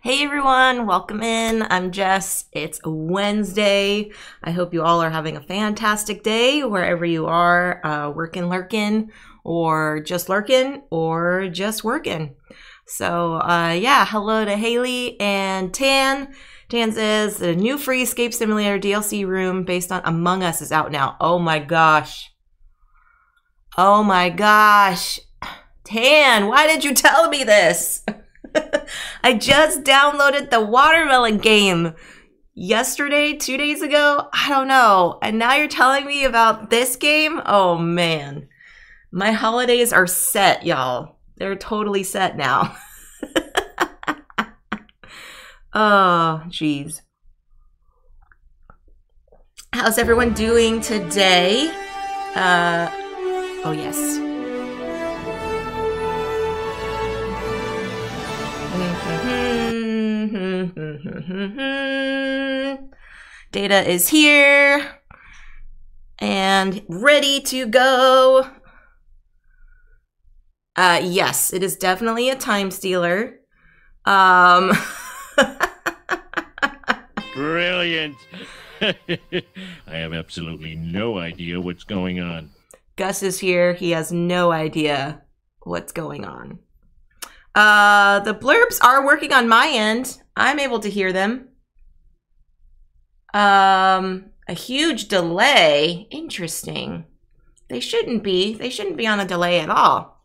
Hey everyone, welcome in. I'm Jess. It's Wednesday. I hope you all are having a fantastic day wherever you are, uh, working, lurking, or just lurking, or just working. So, uh, yeah, hello to Haley and Tan. Tan says the new free Escape Simulator DLC room based on Among Us is out now. Oh my gosh. Oh my gosh. Tan, why did you tell me this? I just downloaded the watermelon game yesterday, two days ago. I don't know. And now you're telling me about this game? Oh man. My holidays are set, y'all. They're totally set now. oh, jeez. How's everyone doing today? Uh, oh, yes. Data is here and ready to go. Uh, yes, it is definitely a time stealer. Um, Brilliant. I have absolutely no idea what's going on. Gus is here. He has no idea what's going on. Uh, the blerps are working on my end. I'm able to hear them. Um, a huge delay. Interesting. They shouldn't be. They shouldn't be on a delay at all.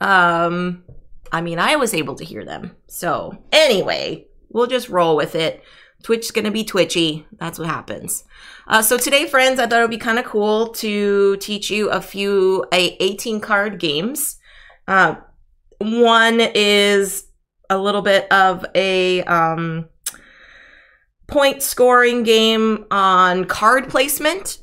Um, I mean, I was able to hear them. So, anyway, we'll just roll with it. Twitch's gonna be twitchy. That's what happens. Uh, so today, friends, I thought it would be kind of cool to teach you a few a 18 card games. Uh, one is a little bit of a um, point scoring game on card placement,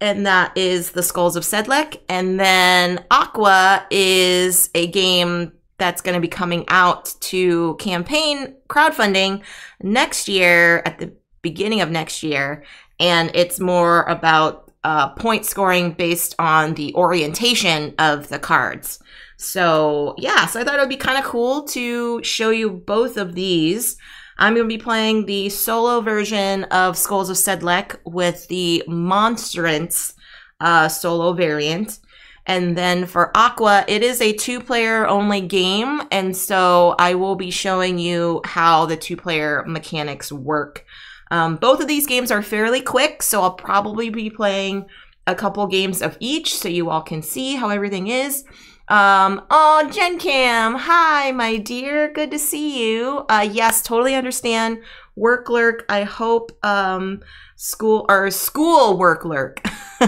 and that is the Skulls of Sedlec. And then Aqua is a game that's going to be coming out to campaign crowdfunding next year at the beginning of next year. And it's more about uh, point scoring based on the orientation of the cards. So yeah, so I thought it would be kind of cool to show you both of these. I'm going to be playing the solo version of Skulls of Sedlec with the Monstrance uh, solo variant. And then for Aqua, it is a two player only game. And so I will be showing you how the two player mechanics work. Um, both of these games are fairly quick, so I'll probably be playing a couple games of each so you all can see how everything is. Um, oh, Jen Cam, hi, my dear. Good to see you. Uh, yes, totally understand. Work lurk. I hope, um, school or school work lurk.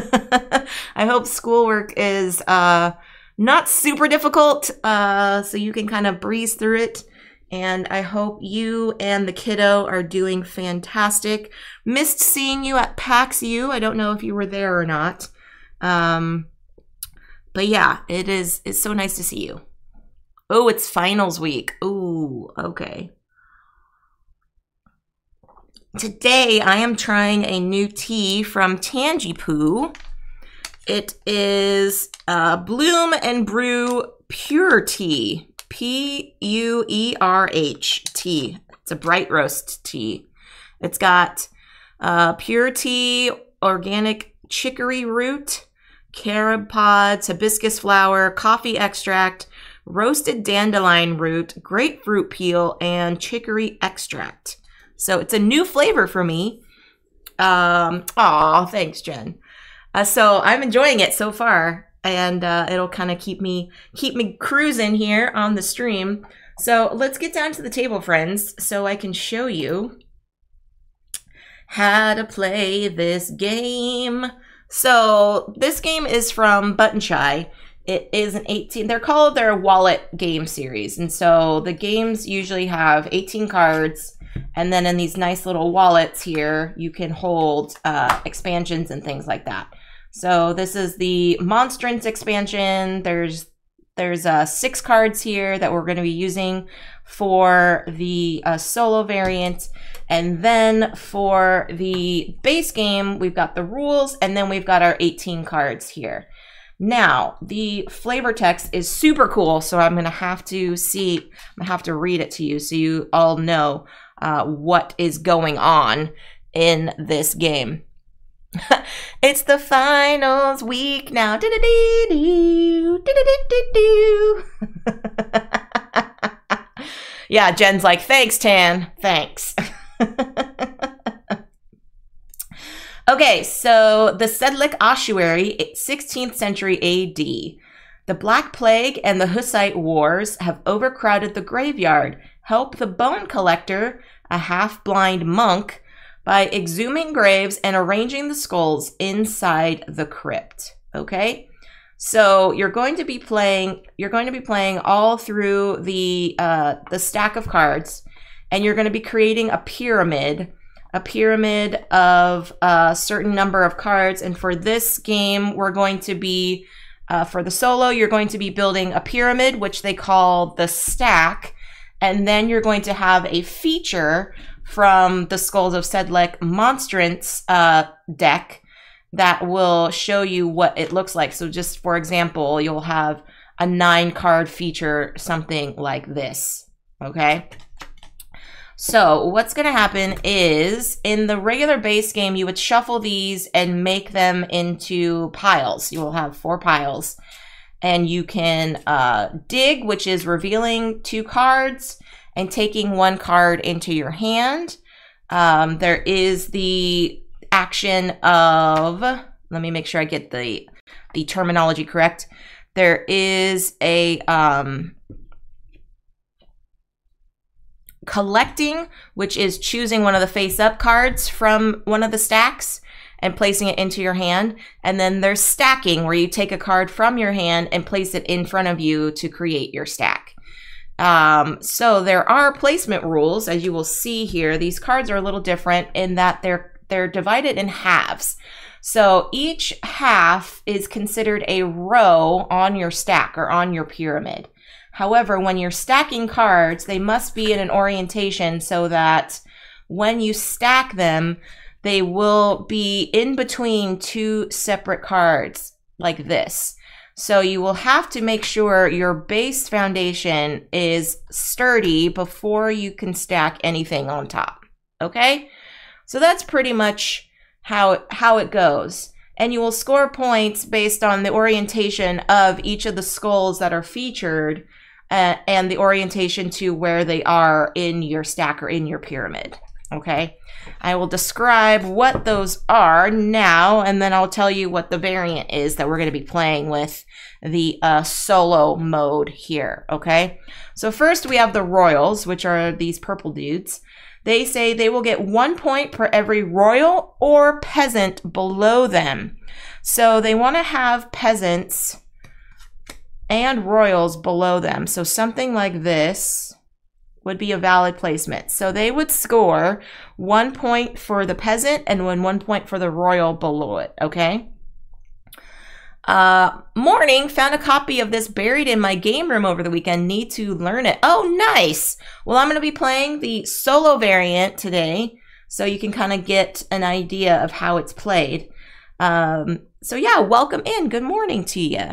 I hope schoolwork is, uh, not super difficult, uh, so you can kind of breeze through it. And I hope you and the kiddo are doing fantastic. Missed seeing you at PAX U. I don't know if you were there or not. Um, but yeah, it is it's so nice to see you. Oh, it's finals week. Ooh, okay. Today I am trying a new tea from Tangipoo. It is uh, Bloom and Brew Pure Tea. P U E R H tea. It's a bright roast tea. It's got uh, pure tea, organic chicory root, carob pods, hibiscus flower, coffee extract, roasted dandelion root, grapefruit peel, and chicory extract. So it's a new flavor for me. Um, aw, thanks, Jen. Uh, so I'm enjoying it so far, and uh, it'll kind of keep me keep me cruising here on the stream. So let's get down to the table, friends, so I can show you how to play this game. So this game is from Button Shy. It is an 18. They're called their wallet game series, and so the games usually have 18 cards, and then in these nice little wallets here, you can hold uh, expansions and things like that. So this is the Monstrance expansion. There's there's uh, six cards here that we're going to be using for the uh, solo variant. And then for the base game, we've got the rules and then we've got our 18 cards here. Now, the flavor text is super cool, so I'm to have to see, I'm to have to read it to you so you all know uh, what is going on in this game. it's the finals week now. yeah, Jen's like, thanks, Tan. Thanks. okay, so the Sedlec ossuary, eh, 16th century AD. The Black Plague and the Hussite Wars have overcrowded the graveyard. Help the bone collector, a half blind monk, by exhuming graves and arranging the skulls inside the crypt. Okay? So you're going to be playing you're going to be playing all through the uh, the stack of cards and you're going to be creating a pyramid a pyramid of a certain number of cards. And for this game we're going to be uh, for the solo you're going to be building a pyramid which they call the stack. And then you're going to have a feature from the Skulls of Sedlec Monstrance uh, deck that will show you what it looks like. So just for example, you'll have a nine card feature, something like this, okay? So what's going to happen is in the regular base game, you would shuffle these and make them into piles. You will have four piles and you can uh, dig, which is revealing two cards and taking one card into your hand. Um, there is the action of, let me make sure I get the, the terminology correct. There is a um, collecting, which is choosing one of the face up cards from one of the stacks and placing it into your hand. And then there's stacking, where you take a card from your hand and place it in front of you to create your stack. Um, so there are placement rules, as you will see here. These cards are a little different in that they're they're divided in halves. So each half is considered a row on your stack or on your pyramid. However, when you're stacking cards, they must be in an orientation so that when you stack them, they will be in between two separate cards like this. So you will have to make sure your base foundation is sturdy before you can stack anything on top. Okay? So that's pretty much how how it goes. And you will score points based on the orientation of each of the skulls that are featured uh, and the orientation to where they are in your stack or in your pyramid. Okay? I will describe what those are now, and then I'll tell you what the variant is that we're going to be playing with the uh, solo mode here, okay? So first we have the Royals, which are these purple dudes. They say they will get one point per every royal or peasant below them. So they want to have peasants and royals below them. So something like this would be a valid placement. So they would score one point for the peasant and one point for the royal below it, okay? Uh, morning, found a copy of this buried in my game room over the weekend. Need to learn it. Oh, nice. Well, I'm going to be playing the solo variant today, so you can kind of get an idea of how it's played. Um, so yeah, welcome in. Good morning to you.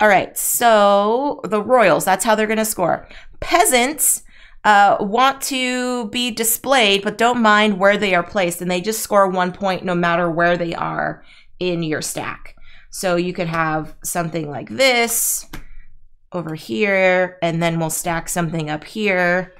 All right, so the Royals, that's how they're going to score. Peasants uh, want to be displayed, but don't mind where they are placed, and they just score one point no matter where they are in your stack. So you could have something like this over here, and then we'll stack something up here,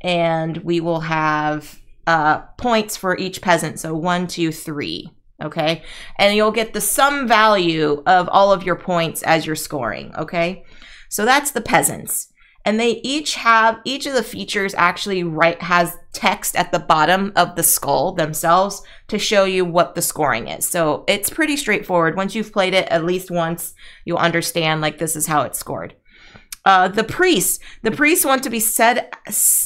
and we will have uh, points for each peasant. So one, two, three. Okay. And you'll get the sum value of all of your points as you're scoring. Okay. So that's the peasants and they each have each of the features actually right has text at the bottom of the skull themselves to show you what the scoring is. So it's pretty straightforward. Once you've played it at least once you'll understand like this is how it's scored. Uh, the priests the priests want to be set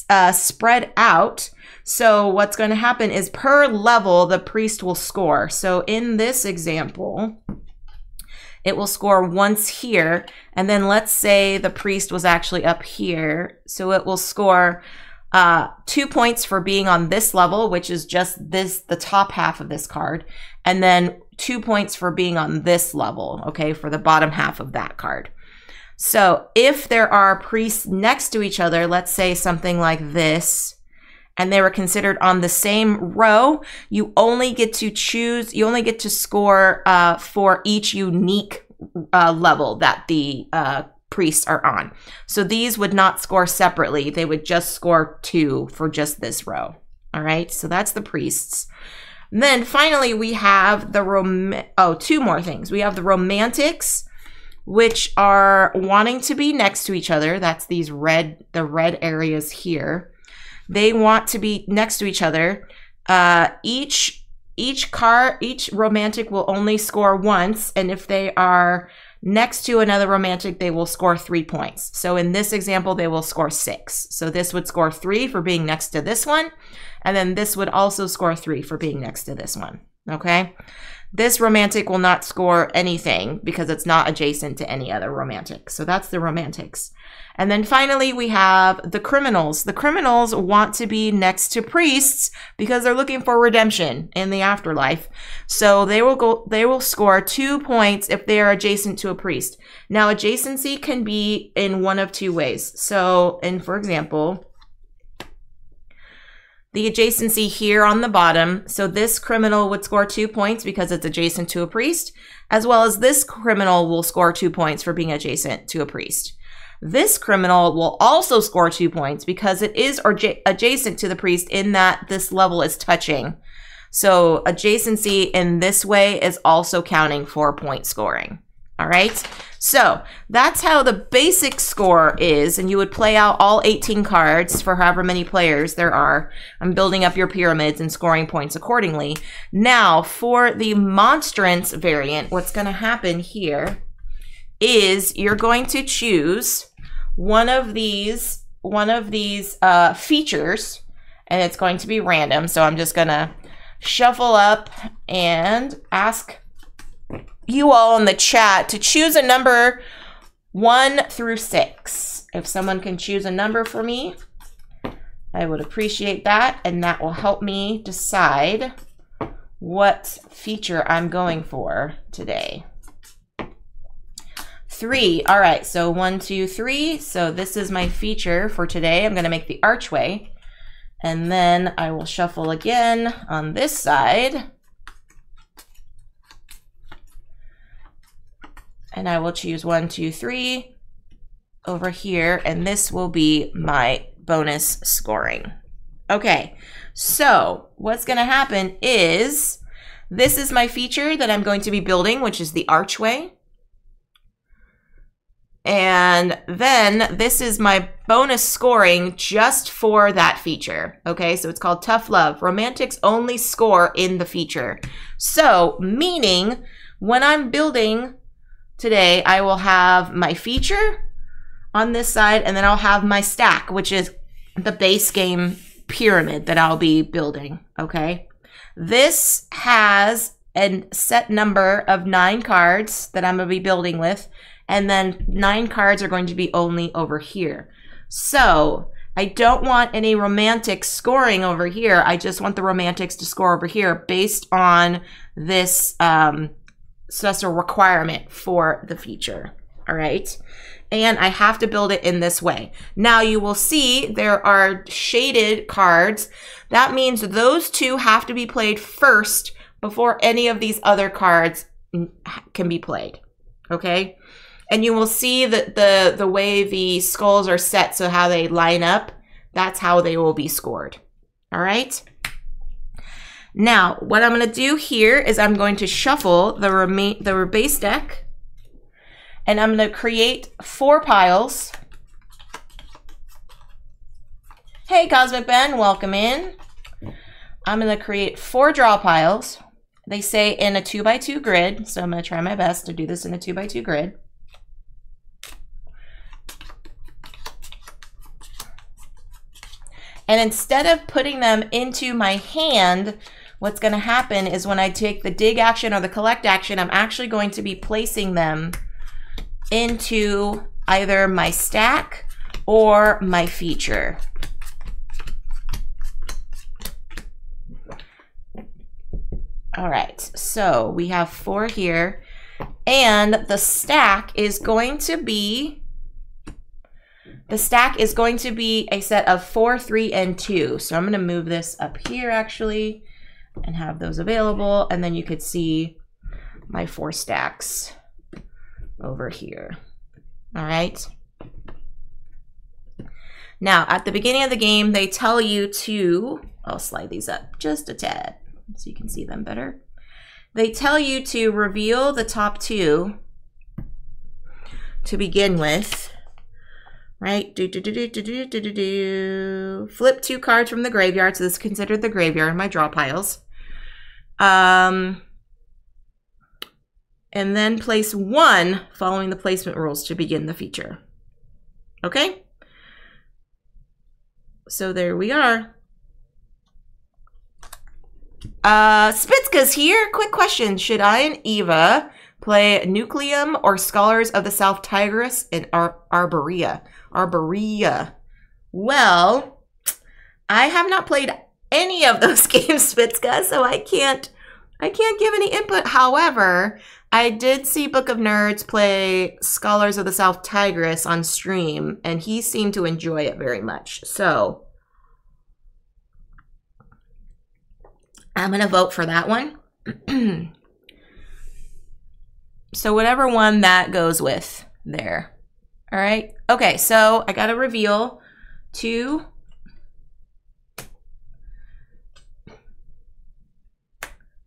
uh, spread out. So what's going to happen is per level the priest will score. So in this example it will score once here. And then let's say the priest was actually up here. So it will score uh, two points for being on this level, which is just this, the top half of this card. And then two points for being on this level, okay, for the bottom half of that card. So if there are priests next to each other, let's say something like this, and they were considered on the same row, you only get to choose, you only get to score uh, for each unique uh, level that the uh, priests are on. So these would not score separately. They would just score two for just this row. All right, so that's the priests. And then finally, we have the rom. Oh, two more things. We have the romantics, which are wanting to be next to each other. That's these red, the red areas here. They want to be next to each other. Uh, each each car, each romantic will only score once, and if they are next to another romantic, they will score three points. So in this example, they will score six. So this would score three for being next to this one, and then this would also score three for being next to this one. Okay. This romantic will not score anything because it's not adjacent to any other romantic. So that's the romantics. And then finally, we have the criminals. The criminals want to be next to priests because they're looking for redemption in the afterlife. So they will go, they will score two points if they are adjacent to a priest. Now, adjacency can be in one of two ways. So, and for example, the adjacency here on the bottom. So this criminal would score two points because it's adjacent to a priest, as well as this criminal will score two points for being adjacent to a priest. This criminal will also score two points because it is or adjacent to the priest in that this level is touching. So adjacency in this way is also counting for point scoring. All right. So that's how the basic score is. And you would play out all 18 cards for however many players there are. I'm building up your pyramids and scoring points accordingly. Now for the monstrance variant, what's going to happen here is you're going to choose one of these, one of these uh, features and it's going to be random. So I'm just going to shuffle up and ask you all in the chat to choose a number one through six. If someone can choose a number for me, I would appreciate that. And that will help me decide what feature I'm going for today. Three. All right. So one, two, three. So this is my feature for today. I'm going to make the archway. And then I will shuffle again on this side. and I will choose one, two, three over here, and this will be my bonus scoring. Okay, so what's gonna happen is this is my feature that I'm going to be building, which is the archway. And then this is my bonus scoring just for that feature. Okay, so it's called Tough Love. Romantics only score in the feature. So, meaning when I'm building today, I will have my feature on this side, and then I'll have my stack, which is the base game pyramid that I'll be building, okay? This has a set number of nine cards that I'm to be building with, and then nine cards are going to be only over here. So I don't want any romantic scoring over here. I just want the romantics to score over here based on this um, a requirement for the feature. All right. And I have to build it in this way. Now you will see there are shaded cards. That means those two have to be played first before any of these other cards can be played. Okay. And you will see that the, the way the skulls are set, so how they line up, that's how they will be scored. All right. Now, what I'm going to do here is I'm going to shuffle the, remain the base deck and I'm going to create four piles. Hey, Cosmic Ben, welcome in. I'm going to create four draw piles. They say in a two by two grid, so I'm going to try my best to do this in a two by two grid. And instead of putting them into my hand, what's going to happen is when I take the dig action or the collect action, I'm actually going to be placing them into either my stack or my feature. All right, so we have four here. And the stack is going to be, the stack is going to be a set of four, three, and two. So I'm gonna move this up here actually and have those available. And then you could see my four stacks over here. All right. Now, at the beginning of the game, they tell you to, I'll slide these up just a tad so you can see them better. They tell you to reveal the top two to begin with, right? Do, do, do, do, do, do, do, do, do. Flip two cards from the graveyard. So this is considered the graveyard in my draw piles. Um, and then place one following the placement rules to begin the feature. Okay? So there we are. Uh, Spitzka's here. Quick question. Should I and Eva play Nucleum or Scholars of the South Tigris in Ar Arborea? Arborea. Well, I have not played any of those games, Spitzka, so I can't I can't give any input. However, I did see Book of Nerds play Scholars of the South Tigris on stream, and he seemed to enjoy it very much. So I'm to vote for that one. so whatever one that goes with there. All right. Okay, so I got to reveal two.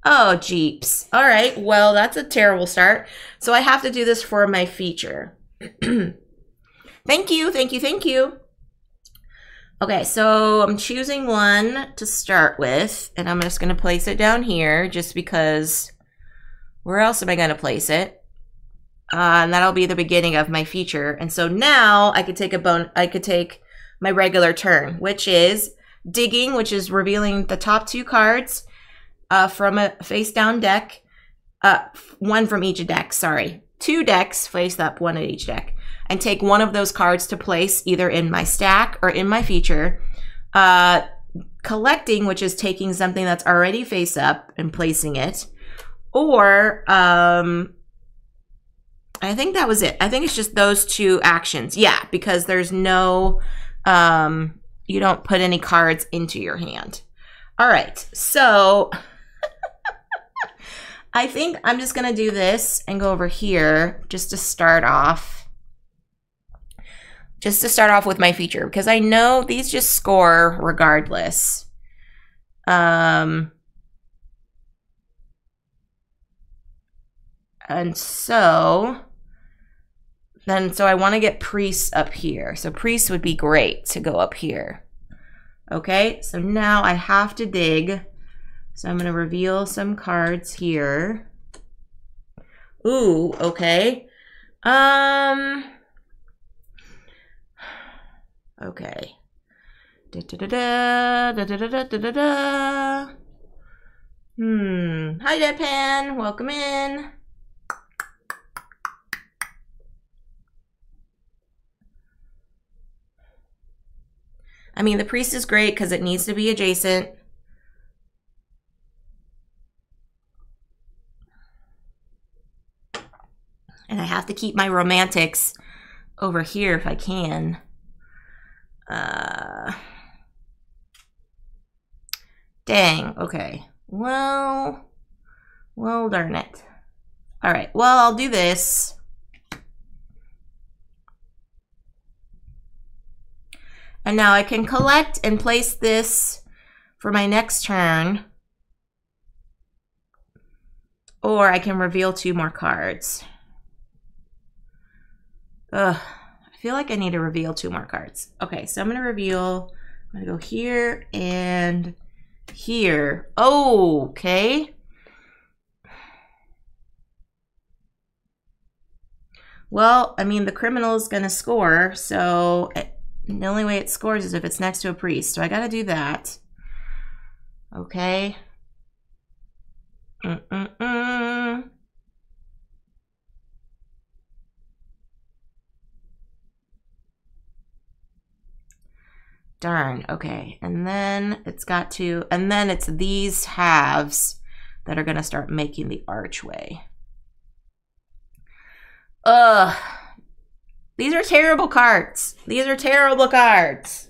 Oh, jeeps. All right, well, that's a terrible start. So I have to do this for my feature. thank you, thank you, thank you. Okay, so I'm choosing one to start with, and I'm just going to place it down here just because where else am I going to place it? Uh, and that'll be the beginning of my feature. And so now I could take a bone, I could take my regular turn, which is digging, which is revealing the top two cards uh, from a face down deck. Uh, one from each deck, sorry. Two decks face up, one at each deck and take one of those cards to place either in my stack or in my feature. Uh, collecting, which is taking something that's already face up and placing it. Or, um, I think that was it. I think it's just those two actions. Yeah, because there's no, um, you don't put any cards into your hand. All right, so I think I'm just going to do this and go over here just to start off just to start off with my feature because I know these just score regardless. Um, and so then so I want to get priests up here. So priests would be great to go up here. Okay, so now I have to dig. So I'm going to reveal some cards here. Ooh, okay. Um Okay. Da da da da da da da da da da. Hmm. Hi, Deadpan. Welcome in. I mean, the priest is great because it needs to be adjacent. And I have to keep my romantics over here if I can. Uh, dang. Okay. Well, well, darn it. All right. Well, I'll do this. And now I can collect and place this for my next turn. Or I can reveal two more cards. Ugh I feel like I need to reveal two more cards. Okay, so I'm to reveal, I'm to go here and here. Oh, okay. Well, I mean, the criminal is to score, so eh, it, the only way it scores is if it's next to a priest. So I got to do that. Okay. Mm -mm -mm. Darn. Okay. And then it's got to, and then it's these halves that are going to start making the archway. Ugh. These are terrible cards. These are terrible cards.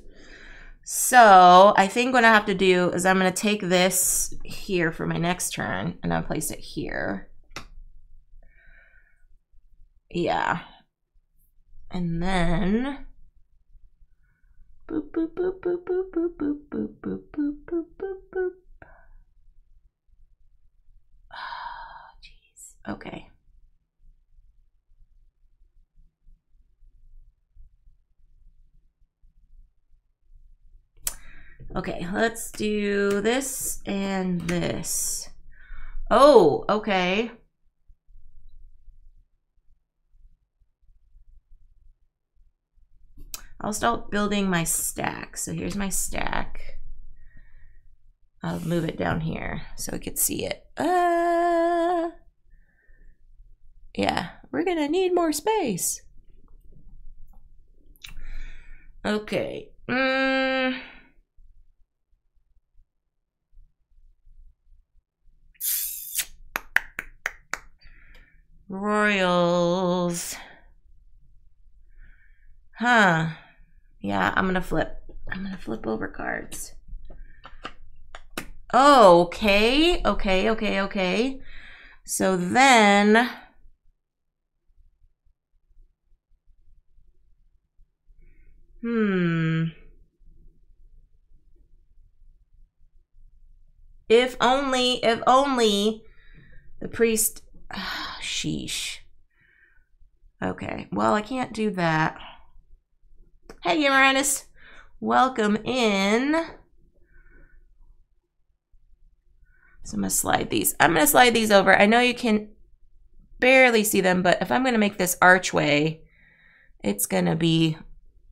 So I think what I have to do is I'm going to take this here for my next turn and I'll place it here. Yeah. And then boop boop boop boop boop boop boop boop boop boop boop boop boop. Oh, jeez. Okay. Okay, let's do this and this. Oh, okay. I'll start building my stack. So here's my stack. I'll move it down here so we could see it. Uh, yeah, we're gonna need more space. Okay. Mm. Royals. Huh. Yeah, I'm gonna flip. I'm gonna flip over cards. Okay. Okay, okay, okay. So then... Hmm. If only, if only the priest sheesh. Okay, well, I can't do that. Hey, Uranus. Welcome in. So I'm going to slide these. I'm going to slide these over. I know you can barely see them, but if I'm going to make this archway, it's going to be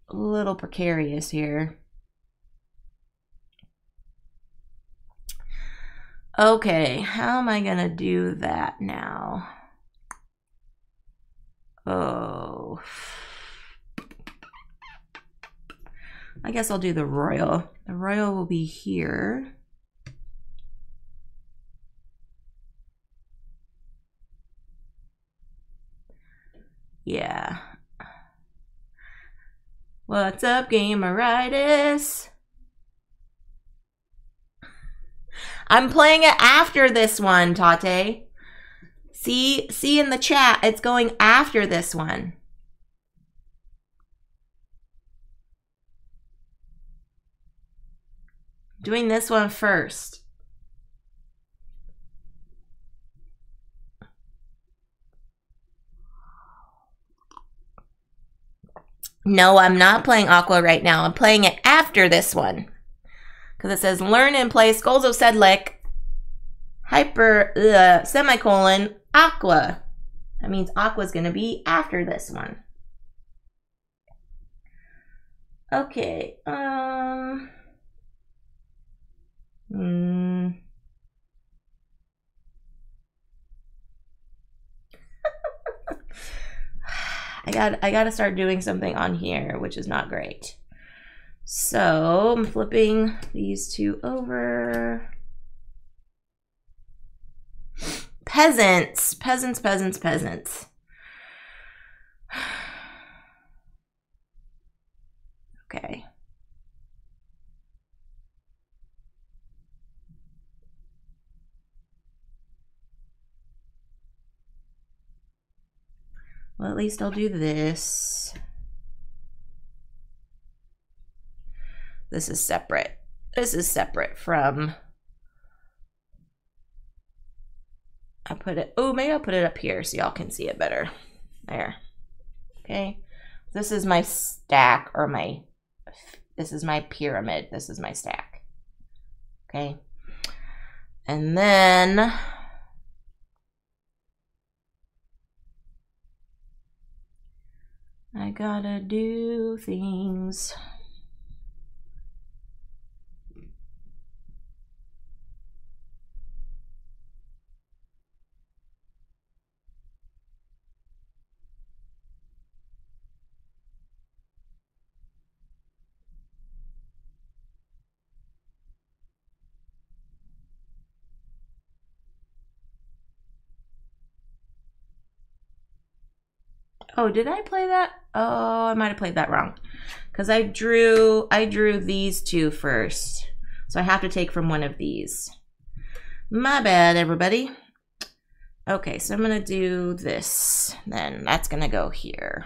a little precarious here. Okay, how am I gonna do that now? Oh. I guess I'll do the royal. The royal will be here. Yeah. What's up, gameritis? I'm playing it after this one, Tate. See, see in the chat, it's going after this one. Doing this one first. No, I'm not playing Aqua right now. I'm playing it after this one because it says learn and play Skulls of Sedlec, hyper, uh, semicolon, aqua. That means aqua is going to be after this one. Okay, um, hmm. I got I got to start doing something on here, which is not great. So I'm flipping these two over. Peasants, peasants, peasants, peasants. Okay. Well, at least I'll do this. This is separate. This is separate from. I put it. Oh, maybe I'll put it up here so y'all can see it better. There. Okay. This is my stack or my. This is my pyramid. This is my stack. Okay. And then. I gotta do things. Oh, did I play that? Oh, I might have played that wrong. Because I drew, I drew these two first. So I have to take from one of these. My bad, everybody. Okay, so I'm going to do this. Then that's going to go here.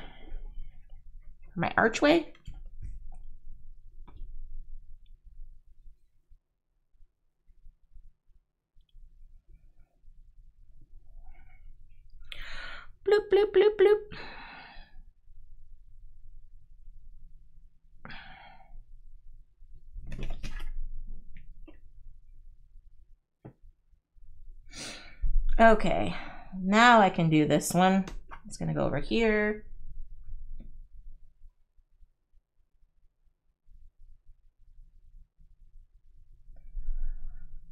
My archway? Bloop, bloop, bloop, bloop. Okay, now I can do this one. It's gonna go over here.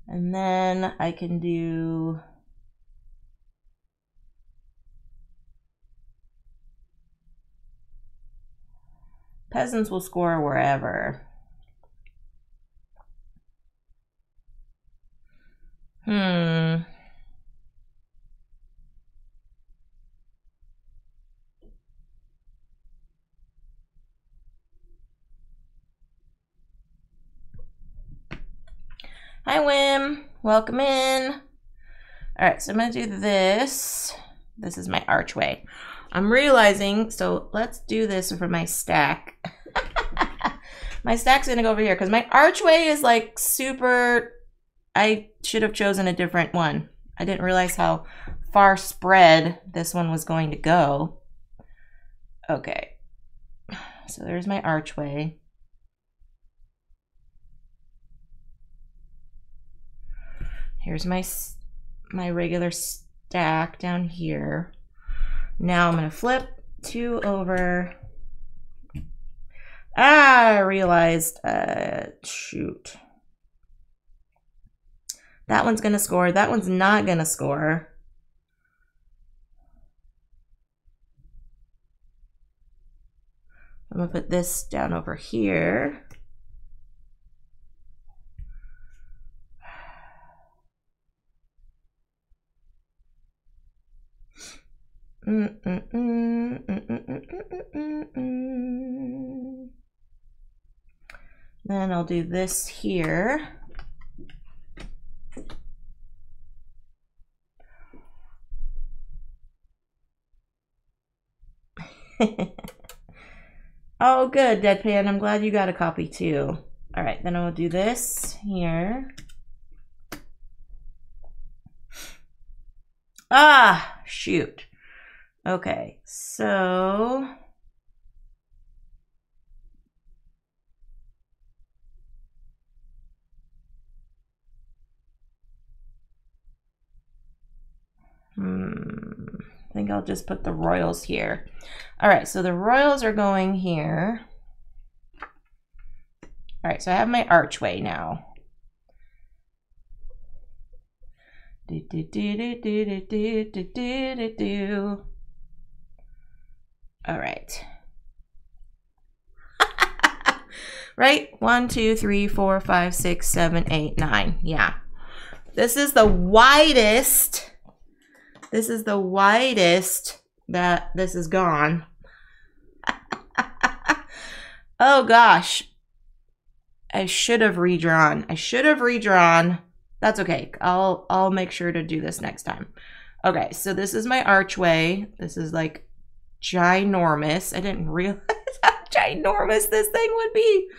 And then I can do Peasants will score wherever. Hmm. Hi, Wim. Welcome in. All right, so I'm going to do this. This is my archway. I'm realizing, so let's do this for my stack. my stack's going to go over here because my archway is like super... I should have chosen a different one. I didn't realize how far spread this one was going to go. Okay. So there's my archway. Here's my my regular stack down here. Now I'm to flip two over. Ah, I realized, uh, shoot. That one's to score. That one's not to score. I'm to put this down over here. Then I'll do this here. oh, good, Deadpan. I'm glad you got a copy too. All right, then I'll do this here. Ah, shoot. Okay, so Hmm, I think I'll just put the royals here. All right, so the royals are going here. All right, so I have my archway now. Do, do, do, do, do, do, do, do, do. All right. right? One, two, three, four, five, six, seven, eight, nine. Yeah. This is the widest. This is the widest that this is gone. oh gosh. I should have redrawn. I should have redrawn. That's okay. I'll I'll make sure to do this next time. Okay, so this is my archway. This is like ginormous. I didn't realize how ginormous this thing would be.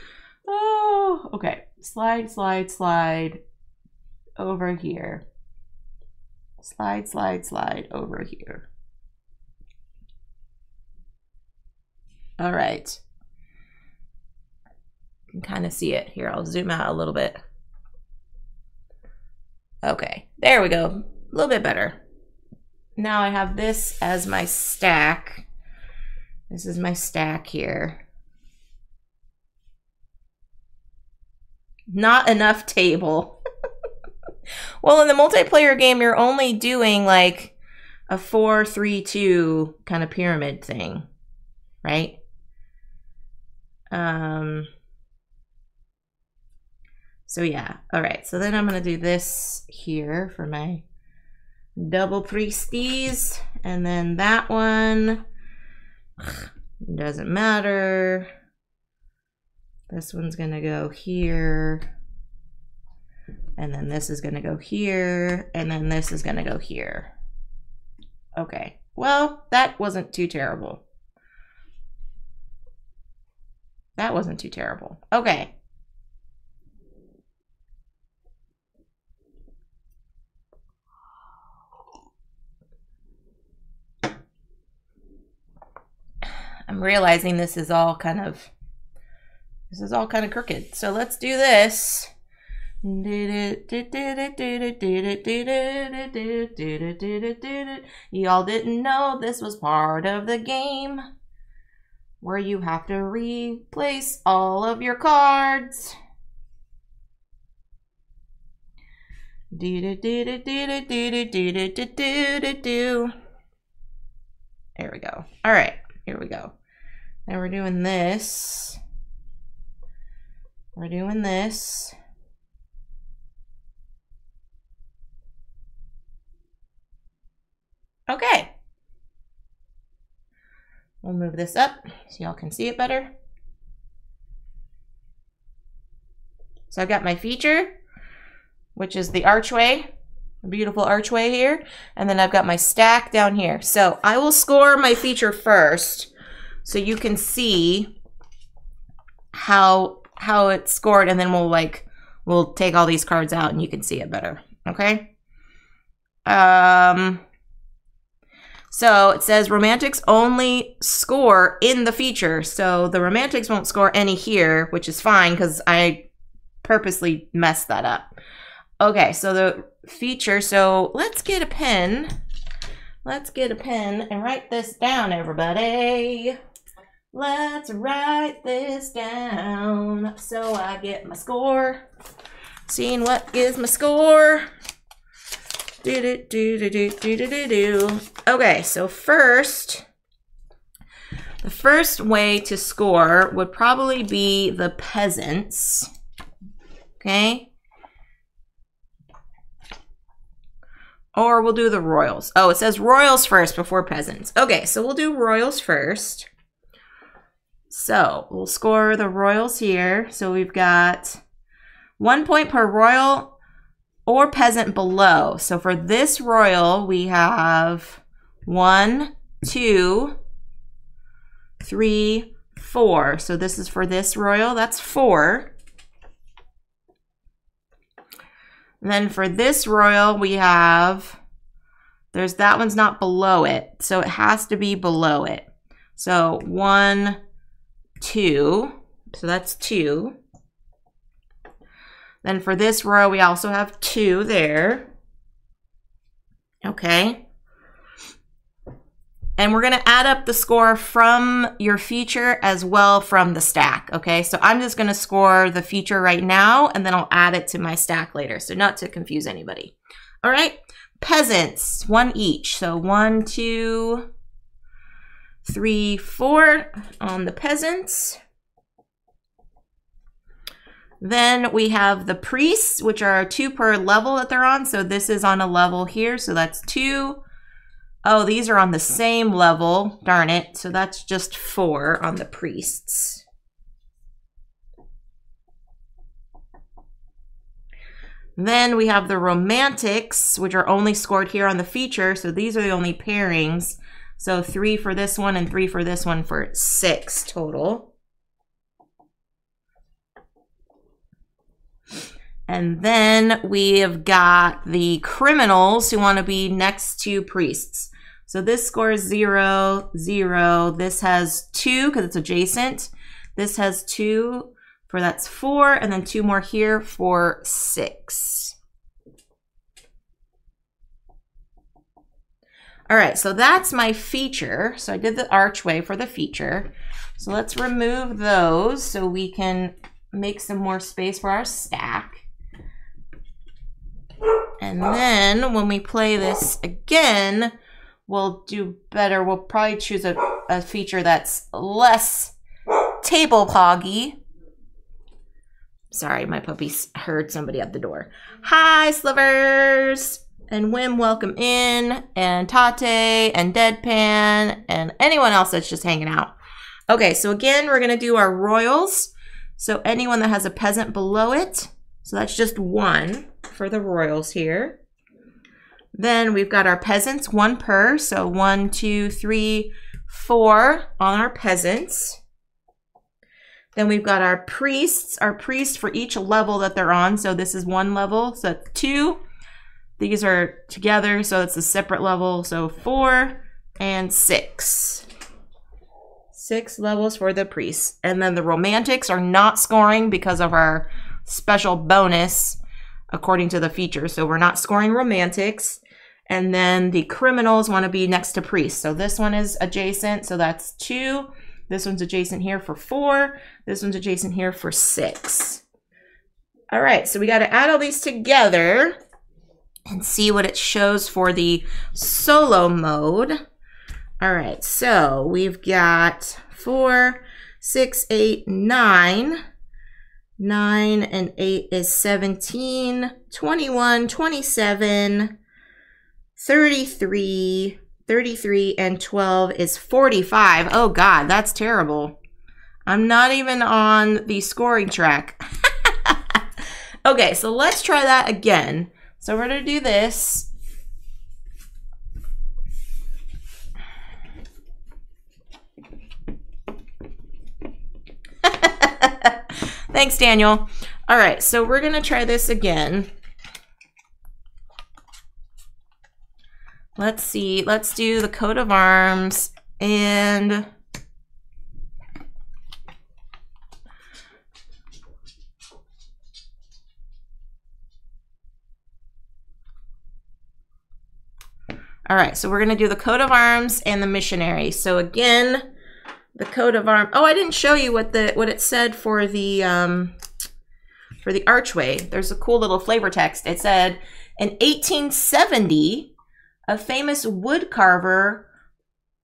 Oh, okay. Slide, slide, slide over here. Slide, slide, slide over here. All right. You can kind of see it. Here, I'll zoom out a little bit. Okay, there we go. A little bit better. Now I have this as my stack. This is my stack here. Not enough table. well, in the multiplayer game, you're only doing like a four, three, two kind of pyramid thing, right? Um, so yeah, all right. So then I'm gonna do this here for my double priesties, and then that one Doesn't matter. This one's gonna go here. And then this is gonna go here. And then this is gonna go here. Okay, well, that wasn't too terrible. That wasn't too terrible. Okay. I'm realizing this is all kind of this is all kind of crooked. So let's do this. Y'all didn't know this was part of the game where you have to replace all of your cards. There we go. All right, here we go. Now we're doing this. We're doing this. Okay. We'll move this up so y'all can see it better. So I've got my feature, which is the archway, beautiful archway here. And then I've got my stack down here. So I will score my feature first so you can see how how it's scored and then we'll like we'll take all these cards out and you can see it better. Okay? Um so it says romantics only score in the feature. So the romantics won't score any here, which is fine because I purposely messed that up. Okay, so the feature, so let's get a pen. Let's get a pen and write this down, everybody. Let's write this down so I get my score. Seeing what is my score. Do do do do do do do do. Okay, so first, the first way to score would probably be the peasants. Okay. Or we'll do the royals. Oh, it says royals first before peasants. Okay, so we'll do royals first. So we'll score the royals here. So we've got one point per royal or peasant below. So for this royal, we have one, two, three, four. So this is for this royal, that's four. And then for this royal, we have, there's that one's not below it. So it has to be below it. So one, two. So that's two. Then for this row, we also have two there. Okay. And we're going to add up the score from your feature as well from the stack. Okay, so I'm just going to score the feature right now and then I'll add it to my stack later. So not to confuse anybody. All right, peasants, one each. So one, two, three, four on the peasants. Then we have the priests, which are two per level that they're on. So this is on a level here. So that's two. Oh, these are on the same level. Darn it. So that's just four on the priests. Then we have the romantics, which are only scored here on the feature. So these are the only pairings. So three for this one and three for this one for six total. And then we have got the criminals who want to be next to priests. So this scores zero, zero. This has two because it's adjacent. This has two for that's four, and then two more here for six. All right, so that's my feature. So I did the archway for the feature. So let's remove those so we can make some more space for our stack. And then when we play this again, we'll do better. We'll probably choose a, a feature that's less table poggy. Sorry, my puppy heard somebody at the door. Hi, Slivers. And Wim, welcome in. And Tate and Deadpan and anyone else that's just hanging out. Okay, so again, we're to do our royals. So anyone that has a peasant below it. So that's just one for the royals here. Then we've got our peasants, one per. So one, two, three, four on our peasants. Then we've got our priests, our priests for each level that they're on. So this is one level, so two. These are together, so it's a separate level. So four and six. Six levels for the priests. And then the romantics are not scoring because of our special bonus according to the feature. So we're not scoring romantics. And then the criminals want to be next to priests. So this one is adjacent, so that's two. This one's adjacent here for four. This one's adjacent here for six. All right, so we got to add all these together and see what it shows for the solo mode. All right, so we've got four, six, eight, nine. Nine and eight is 17, 21, 27, 33, 33 and 12 is 45. Oh God, that's terrible. I'm not even on the scoring track. okay, so let's try that again. So we're gonna do this. Thanks, Daniel. All right, so we're gonna try this again. Let's see. Let's do the coat of arms and All right, so we're going to do the coat of arms and the missionary. So again, the coat of arms. Oh, I didn't show you what the what it said for the um for the archway. There's a cool little flavor text. It said in 1870 a famous wood carver,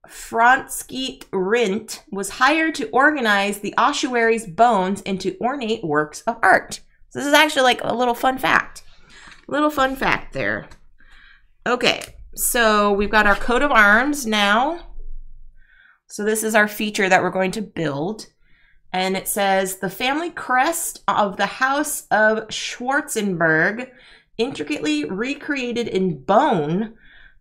František Rindt, was hired to organize the ossuary's bones into ornate works of art. So this is actually like a little fun fact. Little fun fact there. Okay, so we've got our coat of arms now. So this is our feature that we're going to build. And it says the family crest of the House of Schwarzenberg, intricately recreated in bone,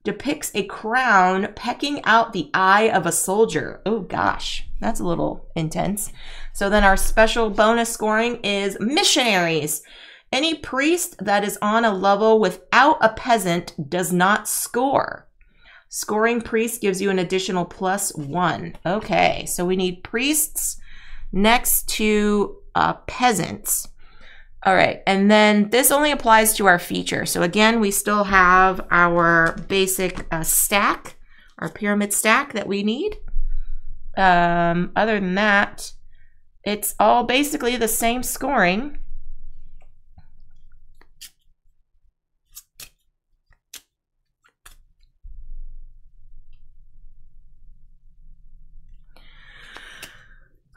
depicts a crown pecking out the eye of a soldier. Oh gosh, that's a little intense. So then our special bonus scoring is missionaries. Any priest that is on a level without a peasant does not score. Scoring priest gives you an additional plus one. Okay, so we need priests next to uh, peasants. All right, and then this only applies to our feature. So again, we still have our basic uh, stack, our pyramid stack that we need. Um, other than that, it's all basically the same scoring.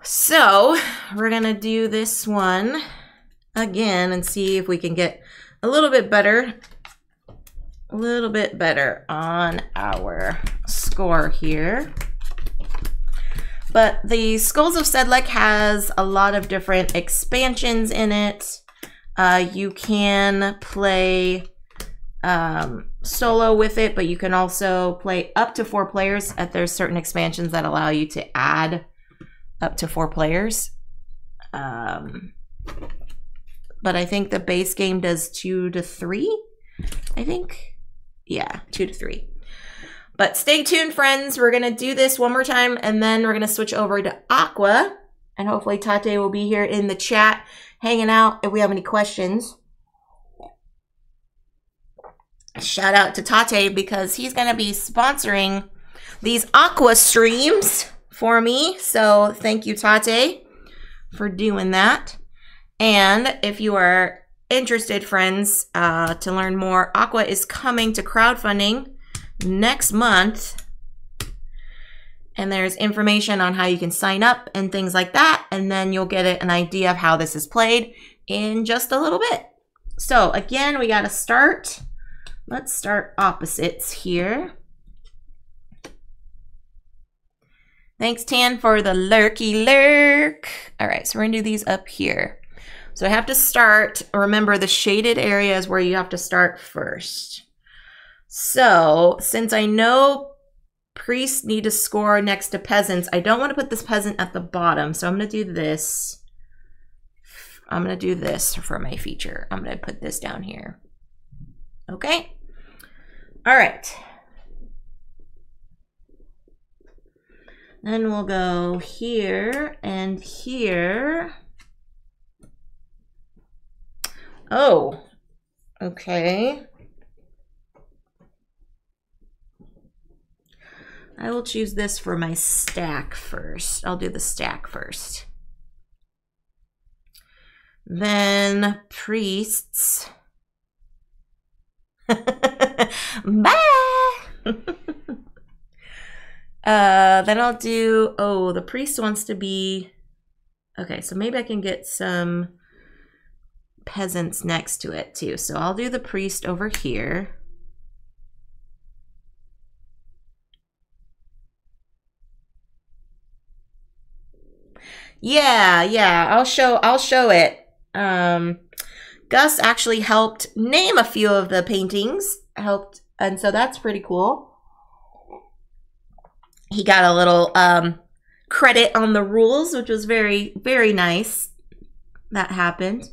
So we're gonna do this one again and see if we can get a little bit better, a little bit better on our score here. But the Skulls of Sedlec has a lot of different expansions in it. Uh, you can play um, solo with it, but you can also play up to four players. At there's certain expansions that allow you to add up to four players. Um, but I think the base game does two to three. I think. Yeah, two to three. But stay tuned, friends. We're to do this one more time, and then we're to switch over to Aqua. And hopefully Tate will be here in the chat, hanging out if we have any questions. Shout out to Tate because he's to be sponsoring these Aqua streams for me. So thank you, Tate, for doing that. And if you are interested, friends, uh, to learn more, Aqua is coming to crowdfunding next month. And there's information on how you can sign up and things like that. And then you'll get an idea of how this is played in just a little bit. So again, we got to start let's start opposites here. Thanks, Tan, for the lurky lurk. All right, so we're gonna do these up here. So I have to start, remember the shaded area is where you have to start first. So since I know priests need to score next to peasants, I don't want to put this peasant at the bottom. So I'm gonna do this. I'm gonna do this for my feature. I'm gonna put this down here. Okay. All right. Then we'll go here and here. Oh, okay. I will choose this for my stack first. I'll do the stack first. Then priests. Bye! Uh, then I'll do, oh, the priest wants to be, okay, so maybe I can get some peasants next to it too. So I'll do the priest over here. Yeah, yeah, I'll show, I'll show it. Um, Gus actually helped name a few of the paintings, helped, and so that's pretty cool he got a little um, credit on the rules, which was very, very nice. That happened.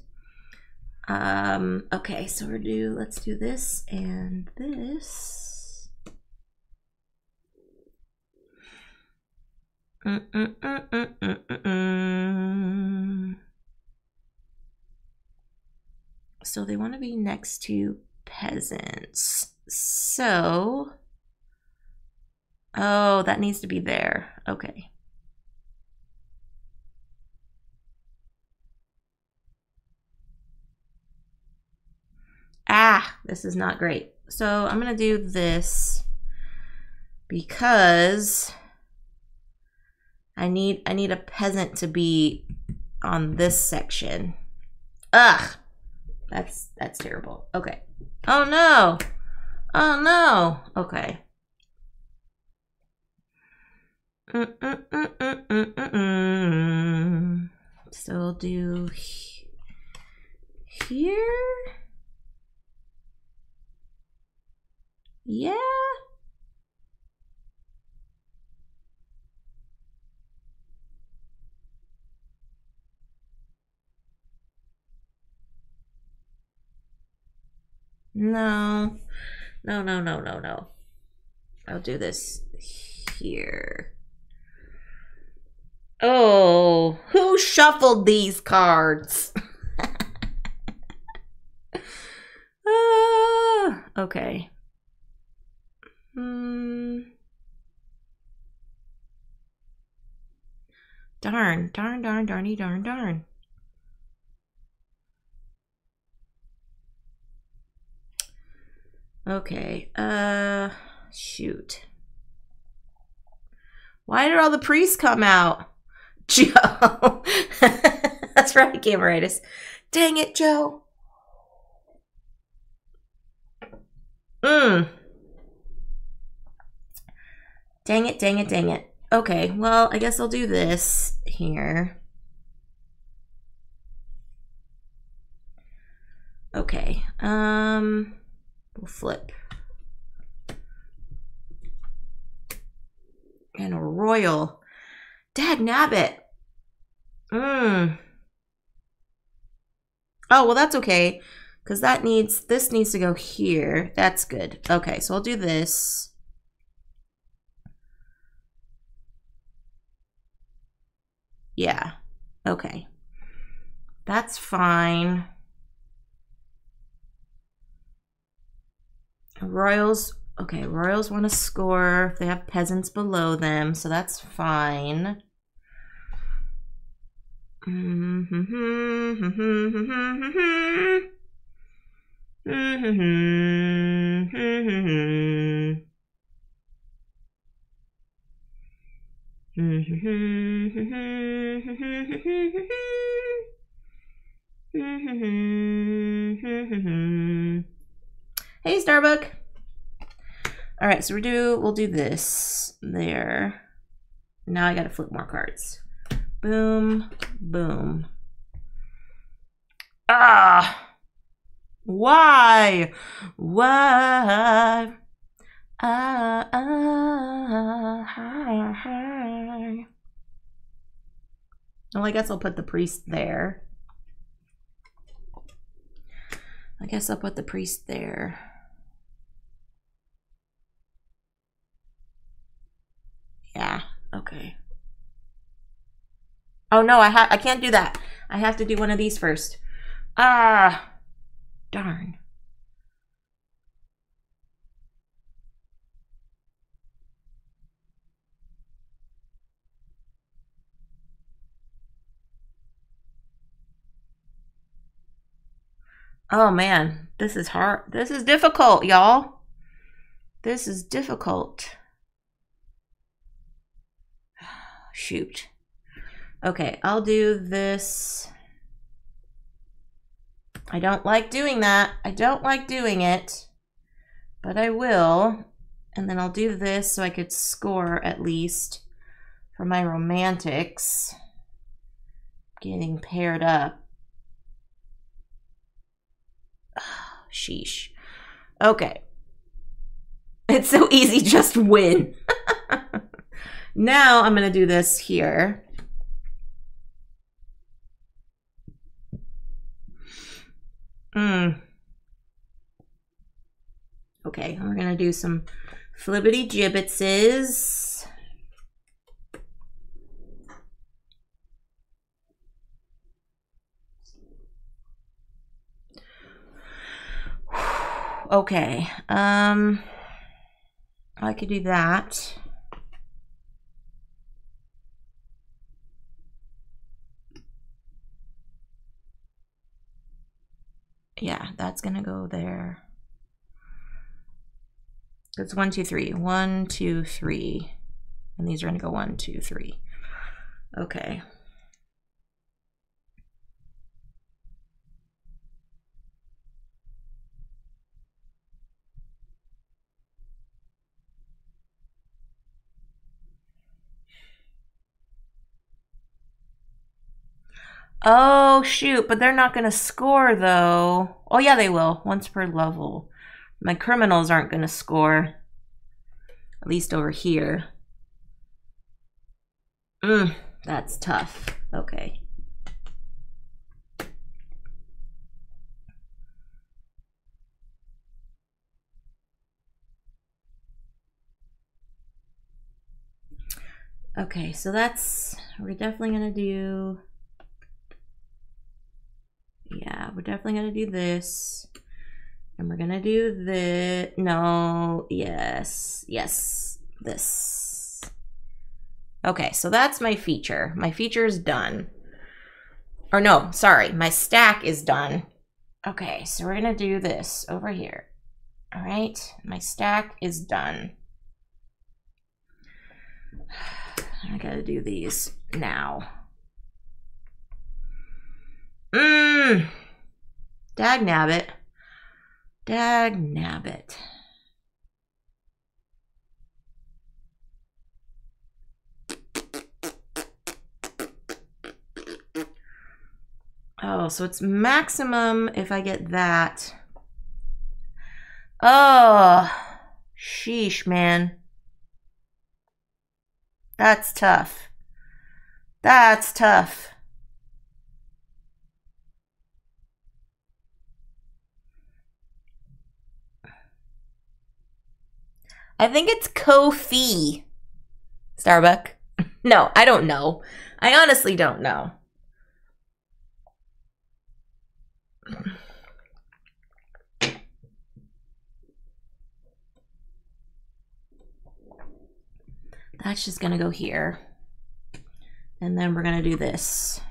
Um, okay, so we're do let's do this and this. So they want to be next to peasants. So Oh, that needs to be there. Okay. Ah, this is not great. So I'm going to do this because I need I need a peasant to be on this section. Ugh. That's that's terrible. Okay. Oh no. Oh no. Okay. Mm -mm -mm so do here. Yeah. No, no, no, no, no, no. I'll do this here. Oh, who shuffled these cards? uh, okay. Hmm. Darn, darn, darn, darny, darn, darn. Okay, uh, shoot. Why did all the priests come out? Joe. That's right, Gameritis. Dang it, Joe. Mmm. Dang it, dang it, dang it. Okay, well, I guess I'll do this here. Okay, um, we'll flip. And a royal. Dag nabbit. Mmm. Oh, well, that's okay. Because that needs, this needs to go here. That's good. Okay, so I'll do this. Yeah. Okay. That's fine. Royals, okay, Royals want to score if they have peasants below them, so that's fine. hey, Starbuck. All right, so we do we'll do this there. Now I got to flip more cards. Boom, boom. Ah, why, why? Ah, ah, hi, hi. Well, I guess I'll put the priest there. I guess I'll put the priest there. Yeah, okay. Oh no, I ha I can't do that. I have to do one of these first. Ah, darn. Oh man, this is hard. This is difficult, y'all. This is difficult. Shoot. Okay, I'll do this. I don't like doing that. I don't like doing it, but I will. And then I'll do this so I could score at least for my romantics. Getting paired up. Sheesh. Okay. It's so easy, just win. now I'm going to do this here. Hmm. Okay, we're going to do some flibbity gibbetses. Okay, um, I could do that. Yeah, that's gonna go there. It's one, two, three. One, two, three. And these are gonna go one, two, three. Okay. Oh, shoot, but they're not going to score, though. Oh, yeah, they will. Once per level. My criminals aren't going to score. At least over here. Mm, that's tough. Okay. Okay, so that's, we're definitely going to do yeah, we're definitely gonna do this. And we're gonna do the no, yes, yes, this. Okay, so that's my feature. My feature is done. Or no, sorry, my stack is done. Okay, so we're gonna do this over here. All right, my stack is done. I gotta do these now. Mmm. Dag nabbit. Dag nabbit. Oh, so it's maximum if I get that. Oh, sheesh, man. That's tough. That's tough. I think it's Kofi. Starbuck. No, I don't know. I honestly don't know. That's just going to go here. And then we're going to do this.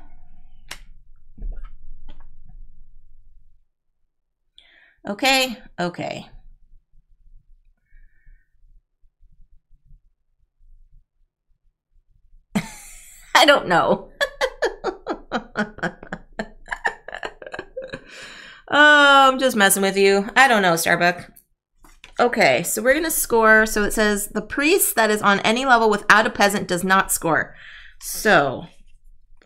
Okay, okay. I don't know. oh, I'm just messing with you. I don't know, Starbuck. Okay, so we're gonna score. So it says the priest that is on any level without a peasant does not score. So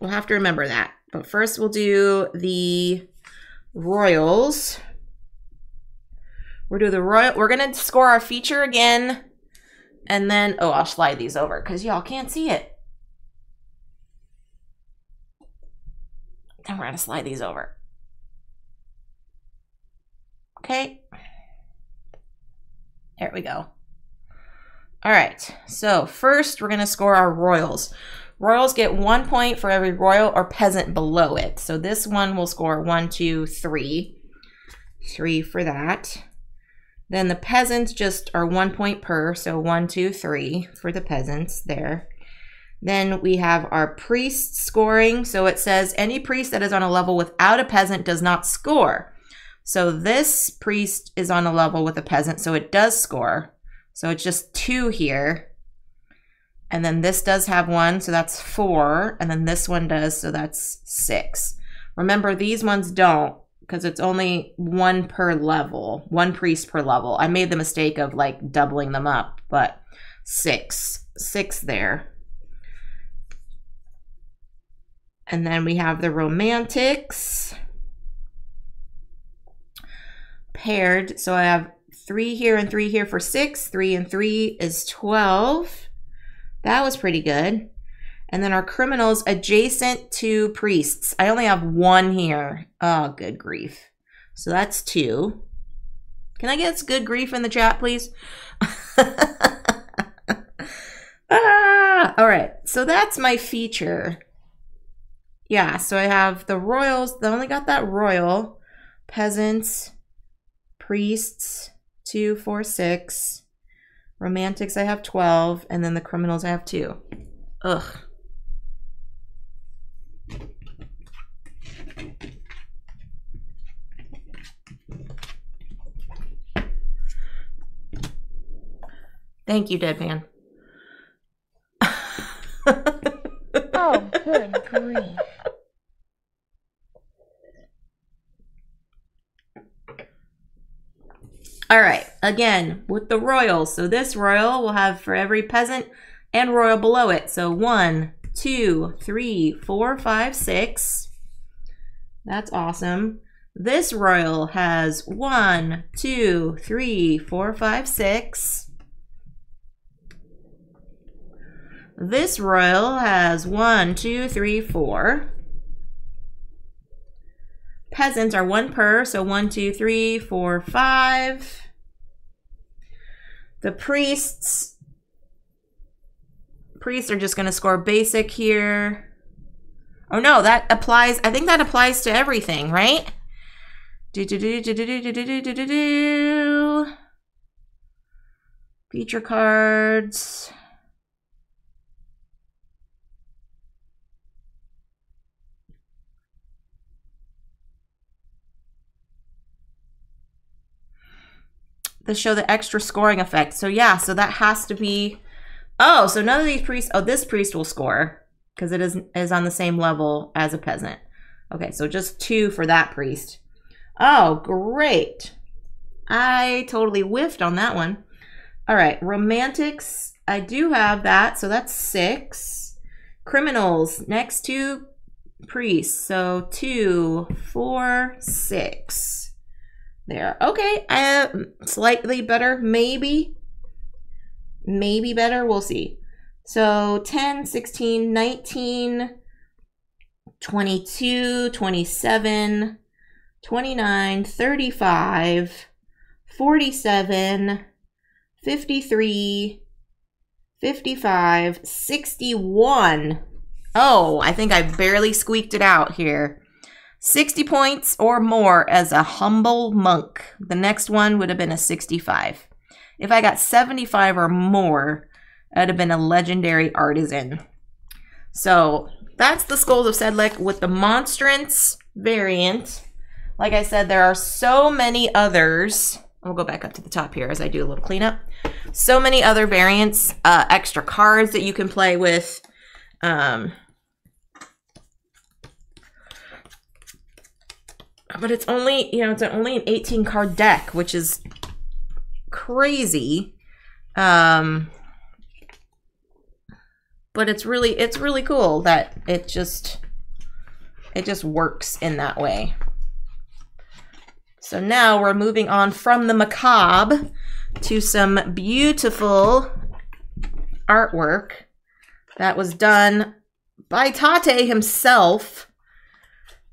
we'll have to remember that. But first we'll do the royals. We're do the royal. We're gonna score our feature again, and then oh, I'll slide these over because y'all can't see it. And we're gonna slide these over. Okay. There we go. All right, so first we're gonna score our royals. Royals get one point for every royal or peasant below it. So this one will score one, two, three. Three for that. Then the peasants just are one point per, so one, two, three for the peasants there. Then we have our priest scoring. So it says any priest that is on a level without a peasant does not score. So this priest is on a level with a peasant, so it does score. So it's just two here. And then this does have one, so that's four. And then this one does, so that's six. Remember, these ones don't because it's only one per level, one priest per level. I made the mistake of like doubling them up, but six, six there. And then we have the romantics paired. So I have three here and three here for six. Three and three is 12. That was pretty good. And then our criminals adjacent to priests. I only have one here. Oh, good grief. So that's two. Can I get good grief in the chat, please? ah, all right. So that's my feature. Yeah, so I have the royals. They only got that royal. Peasants, priests, two, four, six. Romantics, I have 12. And then the criminals, I have two. Ugh. Thank you, Deadpan. oh, good grief. All right, again, with the royals. So this royal will have for every peasant and royal below it. So one, two, three, four, five, six. That's awesome. This royal has one, two, three, four, five, six. This royal has one, two, three, four. Peasants are one per, so one, two, three, four, five. The priests, priests are just going to score basic here. Oh no, that applies, I think that applies to everything, right? Do, do, do, do, do, do, do, do, do, do, do. Feature cards. The show the extra scoring effect. So yeah, so that has to be. Oh, so none of these priests. Oh, this priest will score because it is is on the same level as a peasant. Okay, so just two for that priest. Oh, great. I totally whiffed on that one. All right, romantics. I do have that, so that's six. Criminals next to priests. So two, four, six there. Okay, uh, slightly better, maybe. Maybe better, we'll see. So 10, 16, 19, 22, 27, 29, 35, 47, 53, 55, 61. Oh, I think I barely squeaked it out here. 60 points or more as a humble monk. The next one would have been a 65. If I got 75 or more, I'd have been a legendary artisan. So that's the Skulls of Sedlec with the Monstrance variant. Like I said, there are so many others. I'll go back up to the top here as I do a little cleanup. So many other variants, uh, extra cards that you can play with. Um, but it's only, you know, it's only an 18 card deck, which is crazy. Um, but it's really it's really cool that it just it just works in that way. So now we're moving on from the macabre to some beautiful artwork that was done by Tate himself.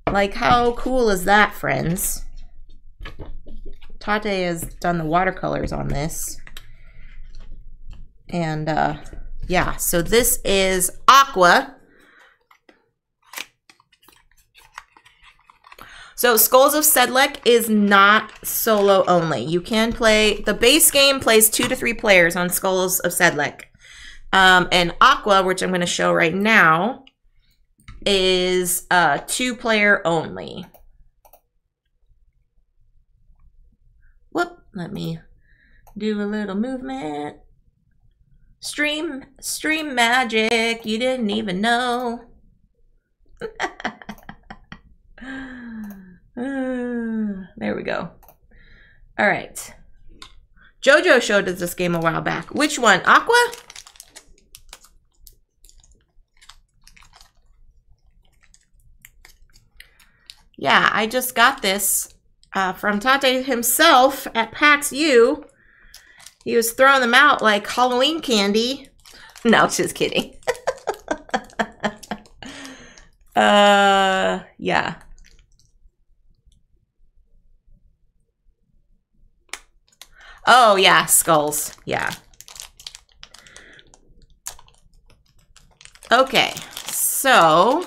Like, how cool is that, friends? Tate has done the watercolors on this. And, uh, yeah, so this is Aqua. So Skulls of Sedlec is not solo only. You can play, the base game plays two to three players on Skulls of Sedlec. Um, and Aqua, which I'm going to show right now, is uh, two player only. Whoop, let me do a little movement. Stream, stream magic, you didn't even know. there we go. All right. Jojo showed us this game a while back. Which one? Aqua? Yeah, I just got this uh, from Tate himself at PAX U. He was throwing them out like Halloween candy. No, just kidding. uh, yeah. Oh, yeah, skulls. Yeah. Okay, so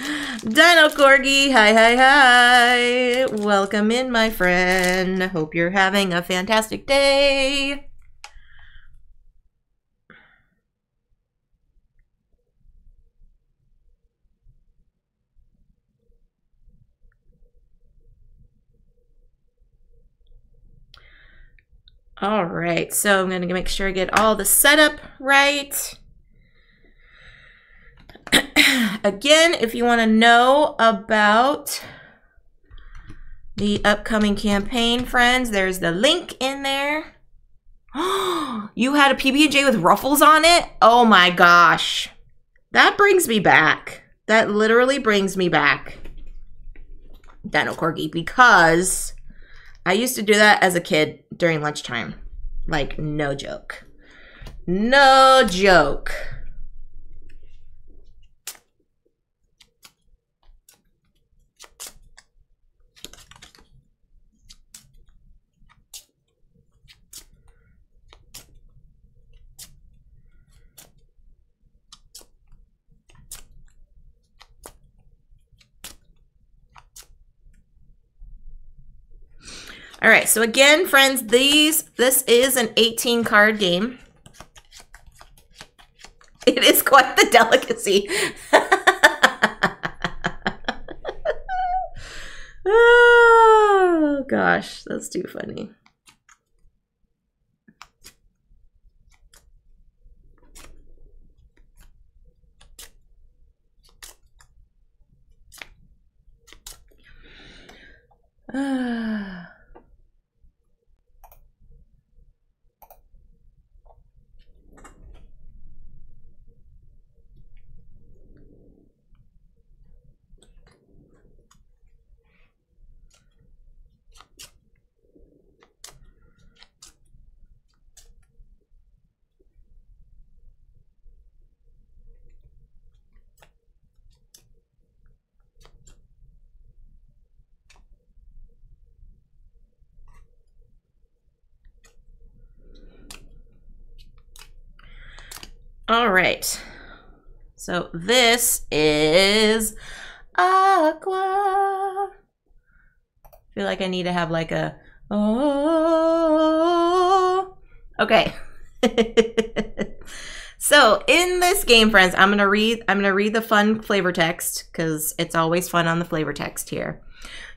Dino Corgi, hi, hi, hi. Welcome in, my friend. Hope you're having a fantastic day. All right, so I'm going to make sure I get all the setup right. Again, if you want to know about the upcoming campaign, friends, there's the link in there. you had a PB&J with ruffles on it? Oh my gosh. That brings me back. That literally brings me back. Dino Corgi because I used to do that as a kid during lunchtime. Like, no joke. No joke. All right, so again, friends, these this is an 18 card game. It is quite the delicacy. oh gosh, that's too funny. Ah. All right. So this is Aqua. I feel like I need to have like a oh. Okay. so in this game, friends, I'm gonna read. I'm gonna read the fun flavor text because it's always fun on the flavor text here.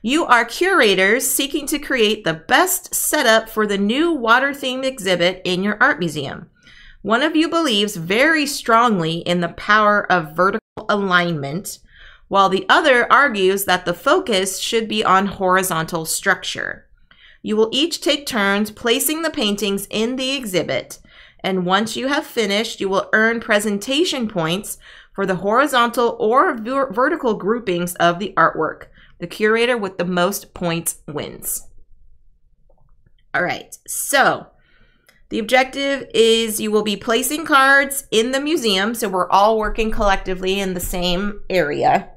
You are curators seeking to create the best setup for the new water themed exhibit in your art museum. One of you believes very strongly in the power of vertical alignment, while the other argues that the focus should be on horizontal structure. You will each take turns placing the paintings in the exhibit. And once you have finished, you will earn presentation points for the horizontal or ver- vertical groupings of the artwork. The curator with the most points wins. All right, so the objective is you will be placing cards in the museum, so we're all working collectively in the same area.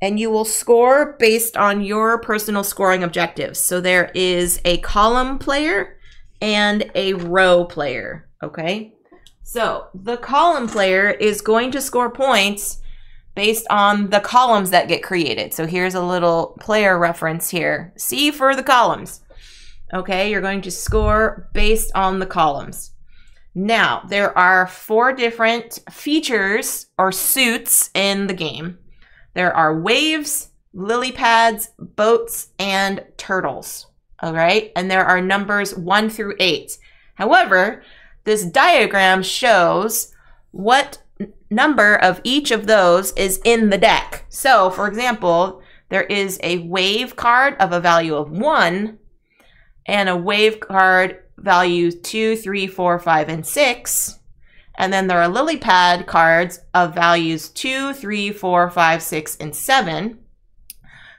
And you will score based on your personal scoring objectives. So there is a column player and a row player, okay? So the column player is going to score points based on the columns that get created. So here's a little player reference here. C for the columns. Okay, you're going to score based on the columns. Now, there are four different features or suits in the game. There are waves, lily pads, boats, and turtles. All right, and there are numbers one through eight. However, this diagram shows what number of each of those is in the deck. So, for example, there is a wave card of a value of one and a wave card values two, three, four, five, and six. And then there are lily pad cards of values two, three, four, five, six, and seven.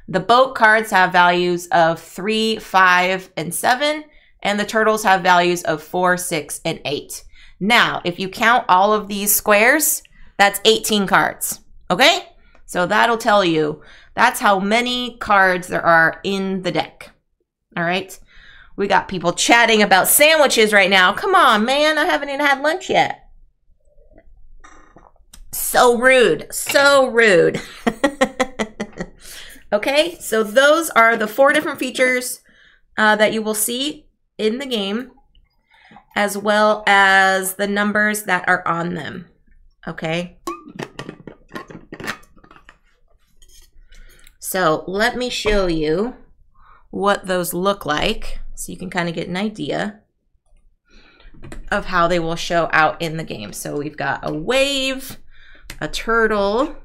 The boat cards have values of three, five, and seven. And the turtles have values of four, six, and eight. Now, if you count all of these squares, that's 18 cards. Okay? So that'll tell you that's how many cards there are in the deck. All right? We got people chatting about sandwiches right now. Come on, man. I haven't even had lunch yet. So rude. So rude. okay, so those are the four different features uh, that you will see in the game, as well as the numbers that are on them. Okay. So let me show you what those look like so you can kind of get an idea of how they will show out in the game. So we've got a wave, a turtle,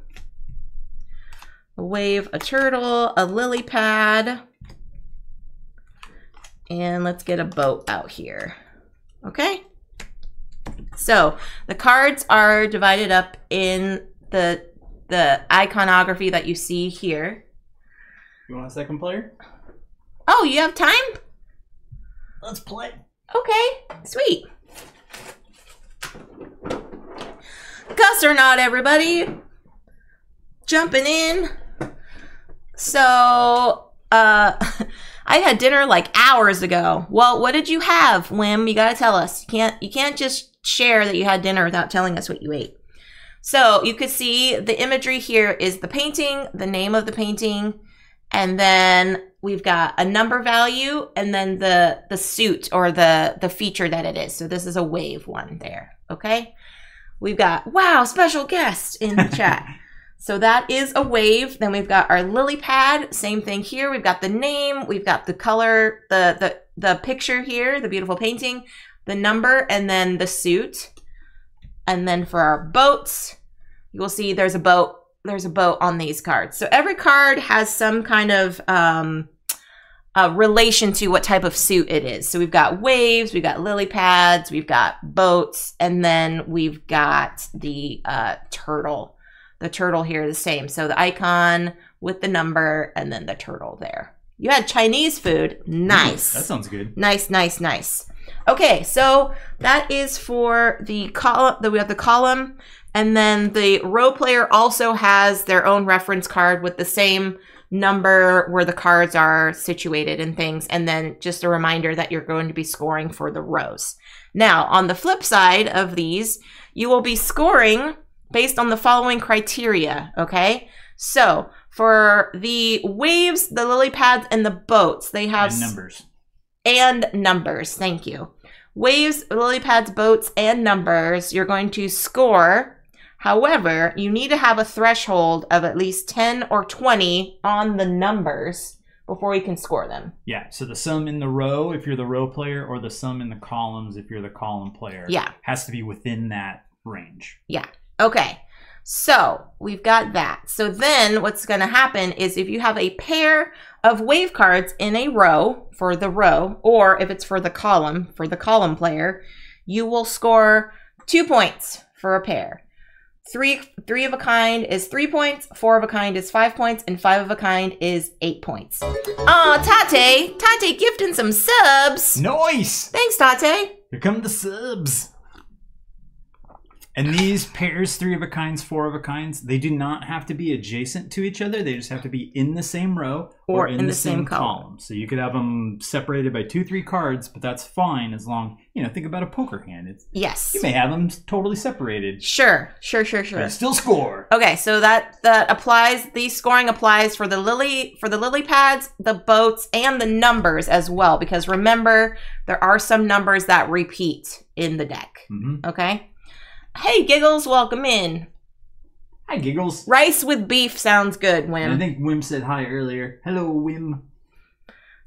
a wave, a turtle, a lily pad, and let's get a boat out here. Okay? So the cards are divided up in the the iconography that you see here. You want a second player? Oh, you have time? Let's play. Okay, sweet. Gus or not, everybody. Jumping in. So, uh, I had dinner like hours ago. Well, what did you have, Wim? You gotta tell us. You can't. You can't just share that you had dinner without telling us what you ate. So you could see the imagery here is the painting, the name of the painting, and then we've got a number value and then the the suit or the the feature that it is. So this is a wave one there okay? We've got wow special guest in the chat. So that is a wave. Then we've got our lily pad same thing here. We've got the name we've got the color the the the picture here the beautiful painting the number and then the suit. And then for our boats you will see there's a boat there's a boat on these cards. So every card has some kind of um uh, relation to what type of suit it is. So we've got waves, we've got lily pads, we've got boats, and then we've got the uh, turtle. The turtle here is the same. So the icon with the number and then the turtle there. You had Chinese food. Nice. That sounds good. Nice, nice, nice. Okay, so that is for the column. That we have the column, and then the row player also has their own reference card with the same number where the cards are situated and things, and then just a reminder that you're going to be scoring for the rows. Now, on the flip side of these, you will be scoring based on the following criteria. Okay, so for the waves, the lily pads, and the boats, they have And numbers. and numbers. Thank you. Waves, lily pads, boats, and numbers. You're going to score. However, you need to have a threshold of at least 10 or 20 on the numbers before you can score them. Yeah. So the sum in the row, if you're the row player, or the sum in the columns, if you're the column player, Yeah. has to be within that range. Yeah. Okay. So we've got that. So then what's going to happen is if you have a pair of wave cards in a row for the row, or if it's for the column, for the column player, you will score two points for a pair. Three three of a kind is three points, four of a kind is five points, and five of a kind is eight points. Aw, Tate! Tate gifting some subs! Nice! Thanks, Tate! Here come the subs. And these pairs, three of a kinds, four of a kinds, they do not have to be adjacent to each other. They just have to be in the same row Or in the same column. So you could have them separated by two, three cards, but that's fine as long, you know, think about a poker hand. It's, Yes. you may have them totally separated, Sure, sure, sure, sure. still score. Okay, so that that applies. The scoring applies for the lily for the lily pads, the boats, and the numbers as well. Because remember, there are some numbers that repeat in the deck. hmm Okay. Hey, giggles, welcome in. Hi, Giggles. Rice with beef sounds good, And I think Wim said hi earlier. Hello, Wim.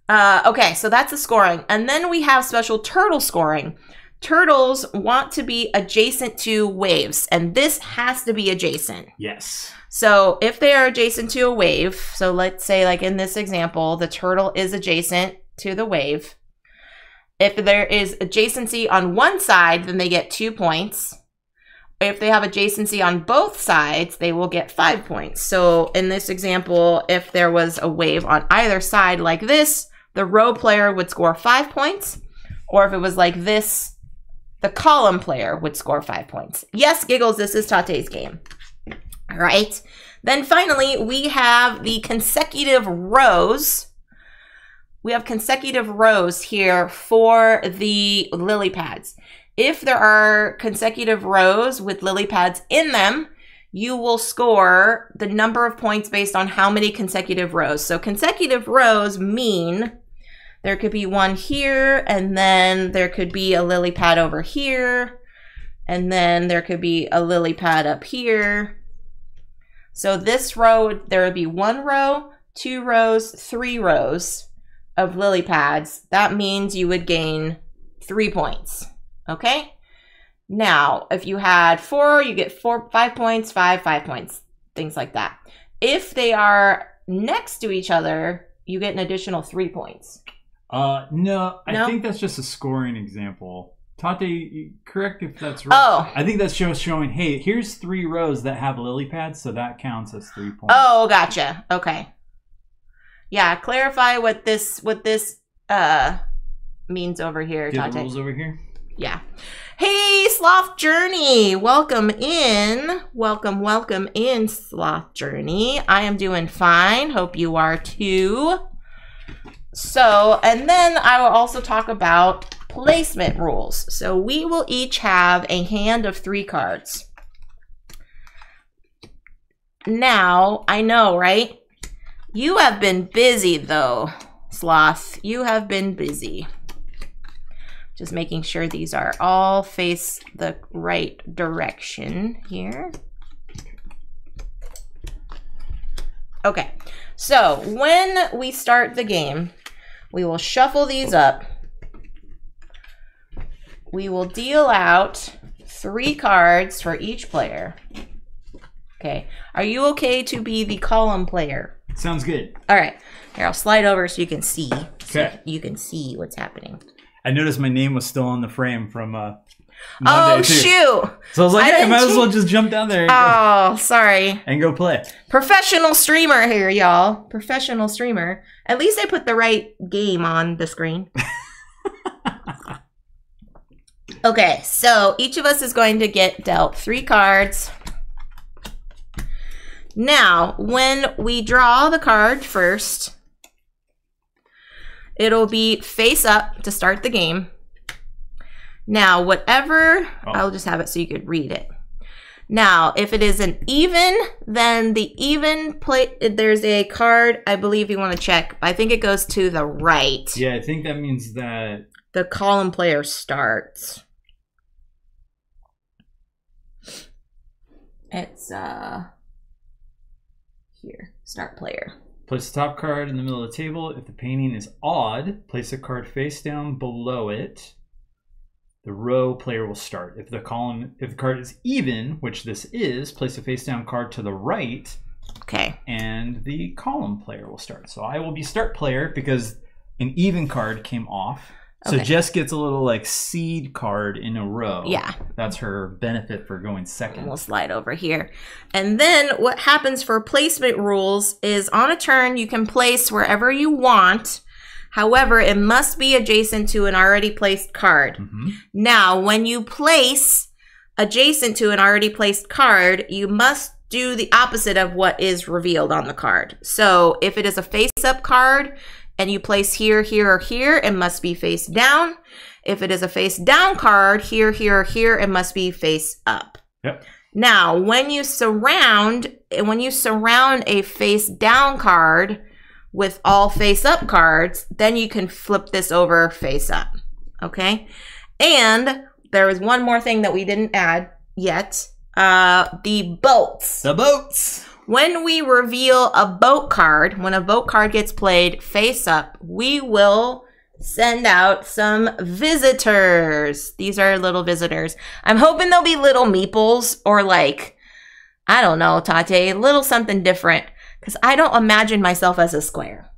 Uh, okay, so that's the scoring, and then we have special turtle scoring. Turtles want to be adjacent to waves, and this has to be adjacent. Yes. So if they are adjacent to a wave, so let's say like in this example, the turtle is adjacent to the wave. If there is adjacency on one side, then they get two points. If they have adjacency on both sides, they will get five points. So in this example, if there was a wave on either side like this, the row player would score five points. Or if it was like this, the column player would score five points. Yes, Giggles, this is Tate's game. All right. Then finally, we have the consecutive rows. We have consecutive rows here for the lily pads. If there are consecutive rows with lily pads in them, you will score the number of points based on how many consecutive rows. So consecutive rows mean there could be one here, and then there could be a lily pad over here, and then there could be a lily pad up here. So this row, there would be one row, two rows, three rows of lily pads. That means you would gain three points. Okay? Now, if you had four, you get four, five points, five, five points, things like that. If they are next to each other, you get an additional three points. Uh, no, I No? think that's just a scoring example. Tate, correct if that's right. Oh. I think that's just showing, hey, here's three rows that have lily pads, so that counts as three points. Oh, gotcha. Okay. Yeah, clarify what this what this uh means over here, Do the Tate. rules over here? Yeah. Hey, Sloth Journey. Welcome in. Welcome, welcome in, Sloth Journey. I am doing fine. Hope you are too. So, and then I will also talk about placement rules. So, we will each have a hand of three cards. Now, I know, right? You have been busy though, Sloth. You have been busy. Just making sure these are all face the right direction here. Okay, so when we start the game, we will shuffle these up. We will deal out three cards for each player. Okay, are you okay to be the column player? Sounds good. All right, here I'll slide over so you can see. Okay. You can see what's happening. I noticed my name was still on the frame from uh, oh Monday, too. shoot! So I was like, I hey, I might as well just jump down there and, go, Oh, sorry. and go play. Professional streamer here, y'all. Professional streamer. At least I put the right game on the screen. okay, so each of us is going to get dealt three cards. Now, when we draw the card first, it'll be face up to start the game. Now, whatever, Oh. I'll just have it so you could read it. Now, if it is an even, then the even play. There's a card I believe you want to check. I think it goes to the right. Yeah, I think that means that. The column player starts. It's uh here. Start player. Place the top card in the middle of the table. If the painting is odd, place a card face down below it. the row player will start. If the column, if the card is even, which this is, place a face down card to the right, Okay. and the column player will start. So I will be start player because an even card came off. So Okay. Jess gets a little like seed card in a row. Yeah. That's her benefit for going second. we'll slide over here. And then what happens for placement rules is on a turn, you can place wherever you want. However, it must be adjacent to an already placed card. Mhm. Now, when you place adjacent to an already placed card, you must do the opposite of what is revealed on the card. So if it is a face up card and you place here, here, or here, it must be face down. If it is a face down card, here, here, or here, it must be face up. Yep. Now, when you surround, when you surround a face down card with all face up cards, then you can flip this over face up. Okay. And there is one more thing that we didn't add yet. Uh, the boats. The boats. When we reveal a boat card, when a boat card gets played face up, we will send out some visitors. These are little visitors. I'm hoping they'll be little meeples or like, I don't know, Tate, a little something different. Because I don't imagine myself as a square.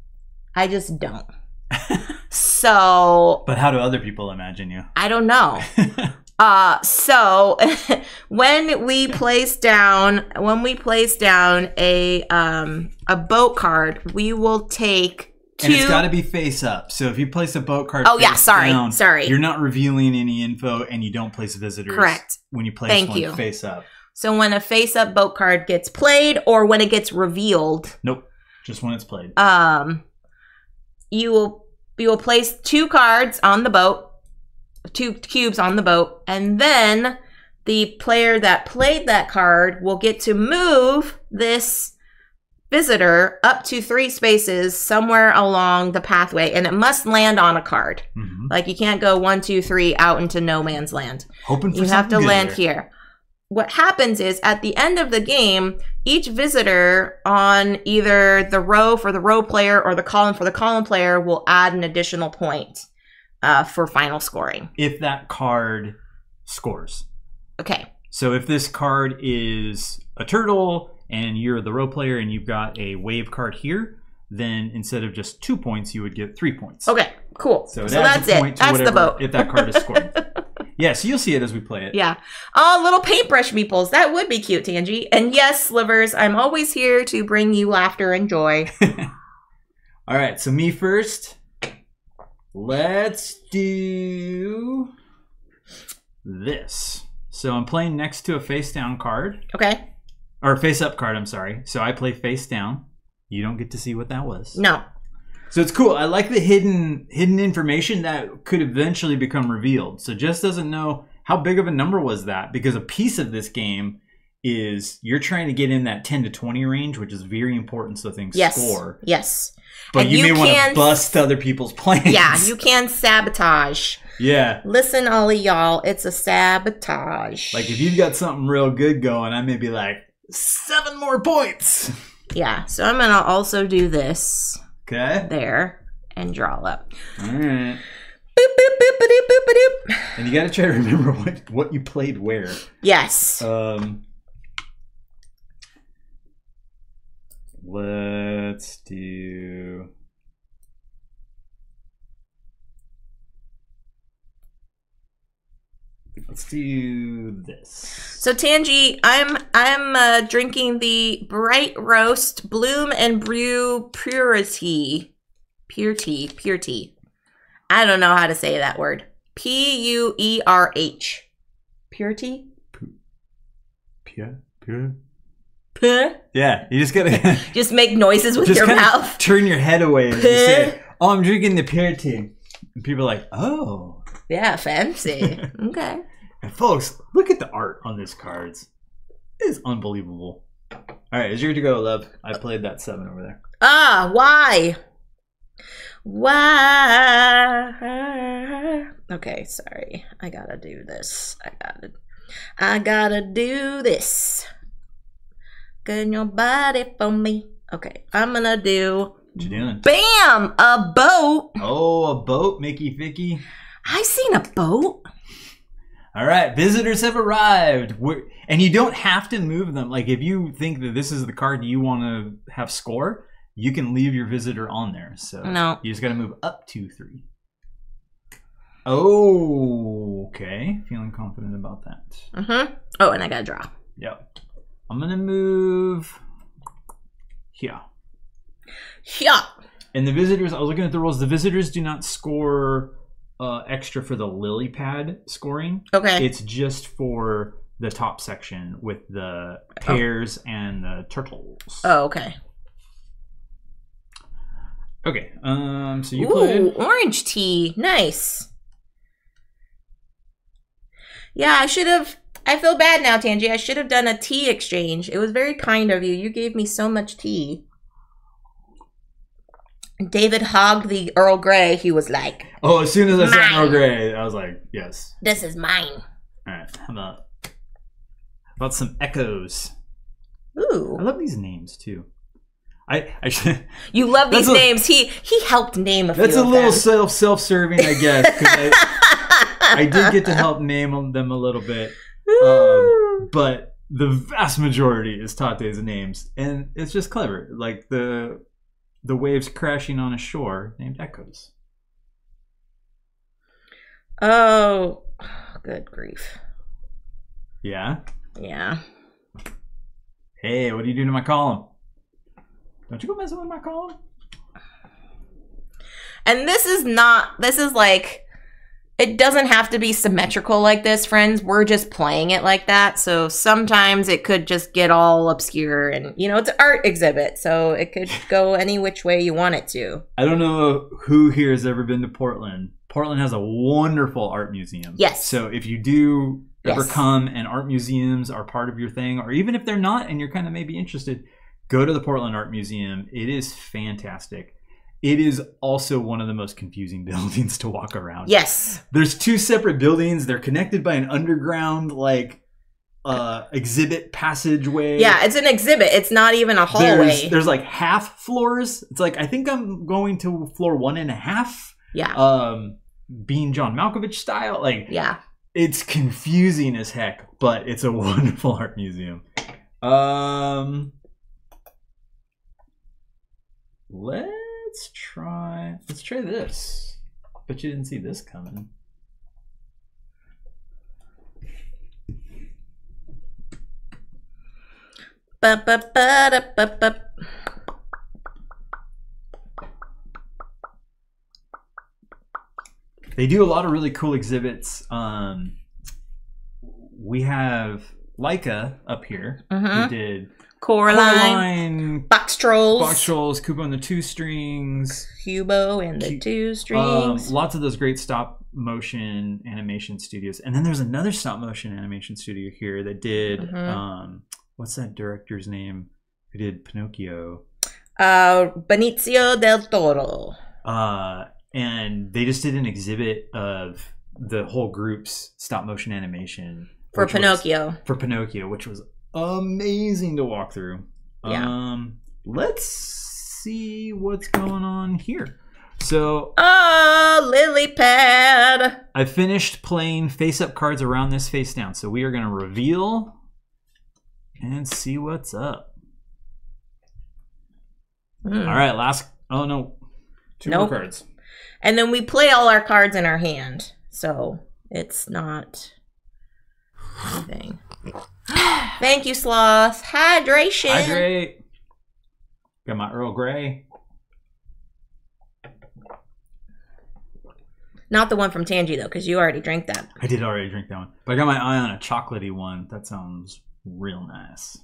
I just don't. so But how do other people imagine you? I don't know. Uh, so when we place down when we place down a um a boat card, we will take two. And it's got to be face up. So if you place a boat card, Oh, yeah, sorry, down, sorry. you're not revealing any info, and you don't place visitors. Correct. When you place Thank one you. face up. so when a face up boat card gets played or when it gets revealed, Nope. Just when it's played. um, you will you will place two cards on the boat, two cubes on the boat, and then the player that played that card will get to move this visitor up to three spaces somewhere along the pathway, and it must land on a card. hmm Like you can't go one, two, three out into no man's land Hoping you have to land here. What happens is at the end of the game, each visitor on either the row for the row player or the column for the column player will add an additional point uh, for final scoring. If that card scores. Okay. So if this card is a turtle and you're the row player and you've got a wave card here, then instead of just two points, you would get three points. Okay. Cool. So, So, that's it. That's the boat. if that card is scored. yeah, so you'll see it as we play it. yeah. Oh, little paintbrush meeples. That would be cute, Tangy. And yes, Slivers, I'm always here to bring you laughter and joy. All right, so me first. Let's do this. So I'm playing next to a face down card, Okay. or face up card, I'm sorry. So I play face down. You don't get to see what that was. No. So it's cool. I like the hidden hidden information that could eventually become revealed. So Jess doesn't know how big of a number was that because a piece of this game is you're trying to get in that 10 to 20 range, which is very important so things Yes. score. Yes. But And you, you may want to bust other people's plans. Yeah, you can sabotage. Yeah. Listen, all of y'all, it's a sabotage. Like if you've got something real good going, I may be like seven more points. yeah, so I'm gonna also do this Okay. there and draw up. All right. Boop boop boop ba doop boop. And you got to try to remember what what you played where. Yes. Um. Let's do. Let's do this. So Tangi, I'm I'm uh, drinking the bright roast bloom and brew purity, purity, purity. I don't know how to say that word. P U E R H. Purity. Pure, pure. Puh. Yeah, you just gotta Just make noises with your mouth. turn your head away and you say, "Oh, I'm drinking the purity," and people are like, "Oh." Yeah, fancy. okay. And folks, look at the art on these cards. It is unbelievable. All right, it's your to go, love. I played that seven over there. Ah, why? Why? Okay, sorry. I gotta do this. I gotta. I gotta do this. Get your body for me. Okay, I'm gonna do. What you doing? Bam! A boat. Oh, a boat, Mickey Vicky. I seen a boat. All right, visitors have arrived. We're, and you don't have to move them. Like if you think that this is the card you want to have score, you can leave your visitor on there. So No. you just got to move up two, three. Oh, okay. Feeling confident about that. Mm-hmm. Oh, and I got to draw. Yep. I'm gonna move here. Yeah. And the visitors, I was looking at the rules. The visitors do not score uh, extra for the lily pad scoring. Okay. It's just for the top section with the hares and the turtles. oh, okay. Okay. Um. So you Ooh, played. orange tea. Nice. Yeah, I should have. I feel bad now, Tangi. I should have done a tea exchange. It was very kind of you. You gave me so much tea. David hogged the Earl Grey. He was like, Oh, as soon as I saw Earl Grey, I was like, yes. "This is mine." All right. How about how about some echoes? Ooh, I love these names too. I I should. you love these a- names. He he helped name a few. That's a little them. self self serving, I guess. I, I did get to help name them a little bit, um, but the vast majority is Tate's names, and it's just clever. Like the the waves crashing on a shore named Echoes. oh, good grief. Yeah. Yeah. Hey, what do you do to my column? Don't you go messing with my column? And this is not, this is like, it doesn't have to be symmetrical like this, friends. We're just playing it like that. So sometimes it could just get all obscure and, you know, it's an art exhibit. So it could go any which way you want it to. I don't know who here has ever been to Portland. Portland has a wonderful art museum. Yes. So if you do ever Yes. come and art museums are part of your thing, or even if they're not and you're kind of maybe interested, go to the Portland Art Museum. It is fantastic. It is also one of the most confusing buildings to walk around. Yes. There's two separate buildings. They're connected by an underground like uh exhibit passageway. Yeah, it's an exhibit. It's not even a hallway. There's, there's like half floors. It's like I think I'm going to floor one and a half. yeah. Um being John Malkovich style. Like yeah. it's confusing as heck, but it's a wonderful art museum. Um let's try let's try this. Bet you didn't see this coming. Ba-ba-ba-da-ba-ba. They do a lot of really cool exhibits. Um we have Laika up here who Mhm. did Coraline, Coraline, Boxtrolls, Box Trolls, Kubo and the Two Strings, Kubo, and the Cu- two Um, strings. lots of those great stop motion animation studios, and then there's another stop motion animation studio here that did Mhm. um, what's that director's name? Who did Pinocchio? Uh, Benicio del Toro. Uh, and they just did an exhibit of the whole group's stop motion animation For which was- Pinocchio. for Pinocchio, which was amazing to walk through. Yeah. Um, let's see what's going on here. So Oh, lily pad. I finished playing face up cards around this face down. So we are going to reveal and see what's up. Hmm. All right, last. Oh no, two Nope. more cards. And then we play all our cards in our hand. So it's not anything. Thank you, Sloth. Hydration. Hydrate. Got my Earl Grey. Not the one from Tangy, though, because you already drank that. I did already drink that one, but I got my eye on a chocolatey one. That sounds real nice.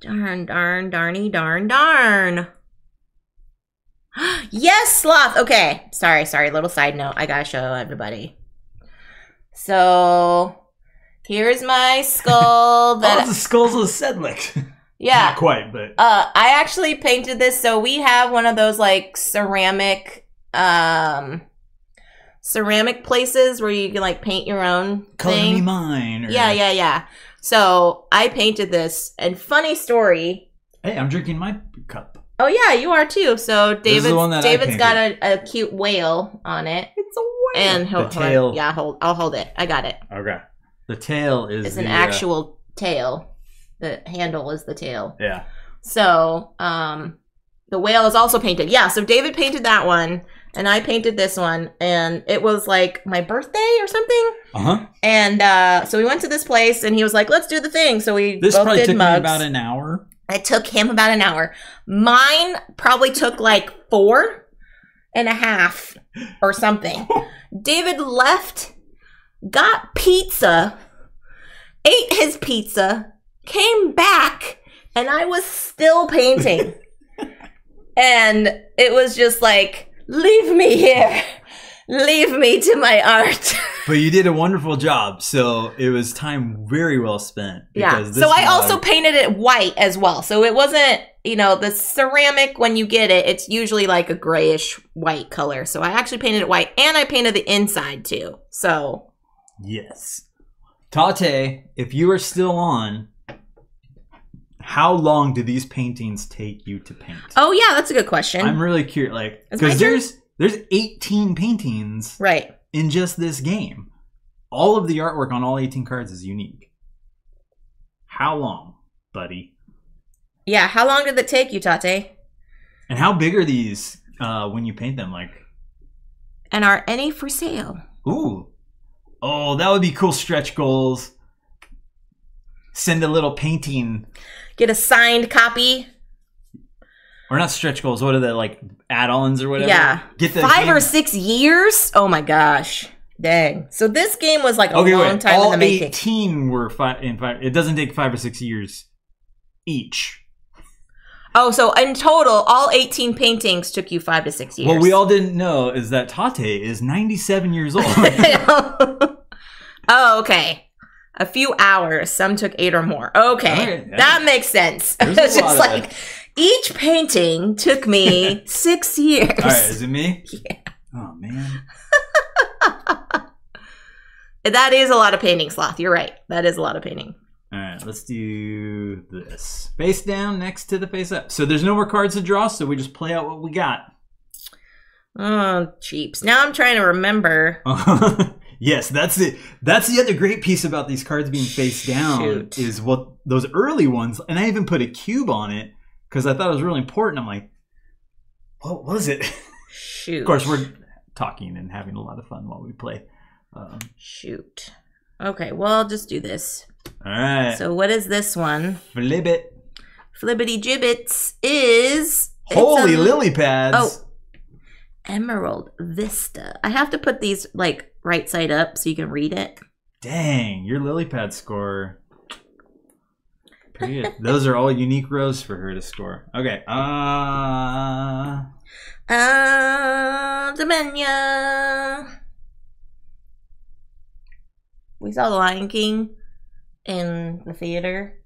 Darn, darn, darny, darn, darn. yes, Sloth. Okay. Sorry, sorry. Little side note. I gotta show everybody. So here's my skull Oh, that the skulls of Sedlec. yeah. Not quite, but Uh, I actually painted this. So we have one of those like ceramic, um, ceramic places where you can like paint your own color thing. me mine. Or, Yeah, yeah, yeah. So I painted this, and funny story. Hey, I'm drinking my cup. Oh yeah, you are too. So is the David's one that I David's got a, a cute whale on it, It's a whale. and he'll, the tail. yeah, hold. I'll hold it. I got it. Okay. The tail is It's an the, uh, actual tail. The handle is the tail. yeah. So, um, the whale is also painted. Yeah, so David painted that one, and I painted this one, and it was like my birthday or something. Uh huh. And uh, so we went to this place, and he was like, "Let's do the thing." So we This both probably did took mugs. me about an hour. It took him about an hour. Mine probably took like four and a half or something. David left, got pizza, ate his pizza, came back, and I was still painting. and it was just like, leave me here. Leave me to my art. But you did a wonderful job, so it was time very well spent. Yeah. So I also painted it white as well. So it wasn't, you know, the ceramic when you get it, it's usually like a grayish white color. So I actually painted it white and I painted the inside too. So Yes. Tate, if you are still on, how long do these paintings take you to paint? Oh yeah, that's a good question. I'm really curious, like, because there's there's 18 paintings right. in just this game. All of the artwork on all 18 cards is unique. How long, buddy? Yeah, how long did it take you, Tate? And how big are these uh, when you paint them? Like, And are any for sale? ooh, oh, that would be cool. Stretch goals. Send a little painting, Get a signed copy. Or not stretch goals. What are the like add-ons or whatever? Yeah. get the Five game- or six years? Oh my gosh. Dang. So this game was like a Okay, long wait. time All in the making. 18 were five in five. It doesn't take five or six years each. Oh, so in total, all 18 paintings took you five to six years. What we all didn't know is that Tate is 97 years old. oh, okay. A few hours. Some took eight or more. Okay. Yeah. That makes sense. It's just like each painting took me six years. All right, is it me? Yeah. Oh man. That is a lot of painting, Sloth. You're right. That is a lot of painting. All right, let's do this. Face down next to the face up. So there's no more cards to draw, so we just play out what we got. Oh, cheaps. Now I'm trying to remember. yes, that's it. That's the other great piece about these cards being face down Shoot. is what those early ones, and I even put a cube on it because I thought it was really important. I'm like, what was it? Shoot. of course, we're talking and having a lot of fun while we play. Um, Shoot. Okay, well, I'll just do this. all right, So, what is this one? flip it. Flibbity Gibbets is. Holy a- lily pads! Oh. Emerald Vista. I have to put these like right side up so you can read it. Dang, your lily pad score. Pretty good. Those are all unique rows for her to score. Okay. Uh Ah, Domenia. We saw The Lion King in the theater.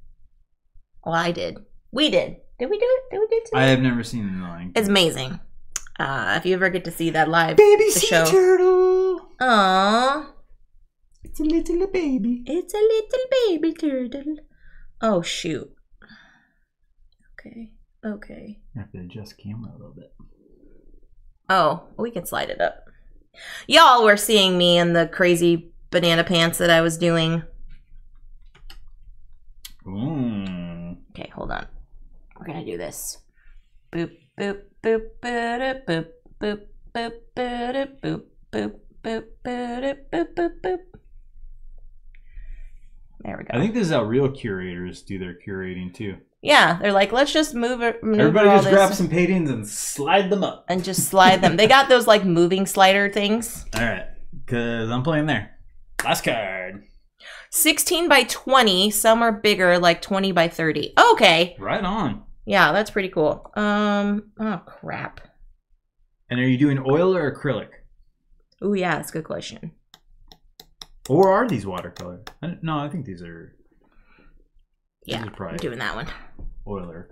Well, I did. We did. Did we do it? Did we do it I have never seen the Lion King. It's amazing. Uh, if you ever get to see that live, baby the sea show. turtle. Aww. It's a little baby. It's a little baby turtle. Oh shoot. Okay. Okay. I have to adjust camera a little bit. Oh, we can slide it up. Y'all were seeing me in the crazy banana pants that I was doing. Ooh. Okay, hold on. We're gonna do this. Boop boop boop boop boop boop ba boop boop boop ba boop boop boop. There we go. I think this is how real curators do their curating too. yeah, they're like, let's just move it. Everybody just grab some paintings and slide them up. and just slide them. They got those like moving slider things. All right, because I'm playing there. Last card. 16 by 20. Some are bigger, like 20 by 30. Okay. Right on. Yeah, that's pretty cool. Um, oh crap. And are you doing oil or acrylic? Oh yeah, that's a good question. Or are these watercolor? I no, I think these are Yeah, are I'm doing that one. oil or.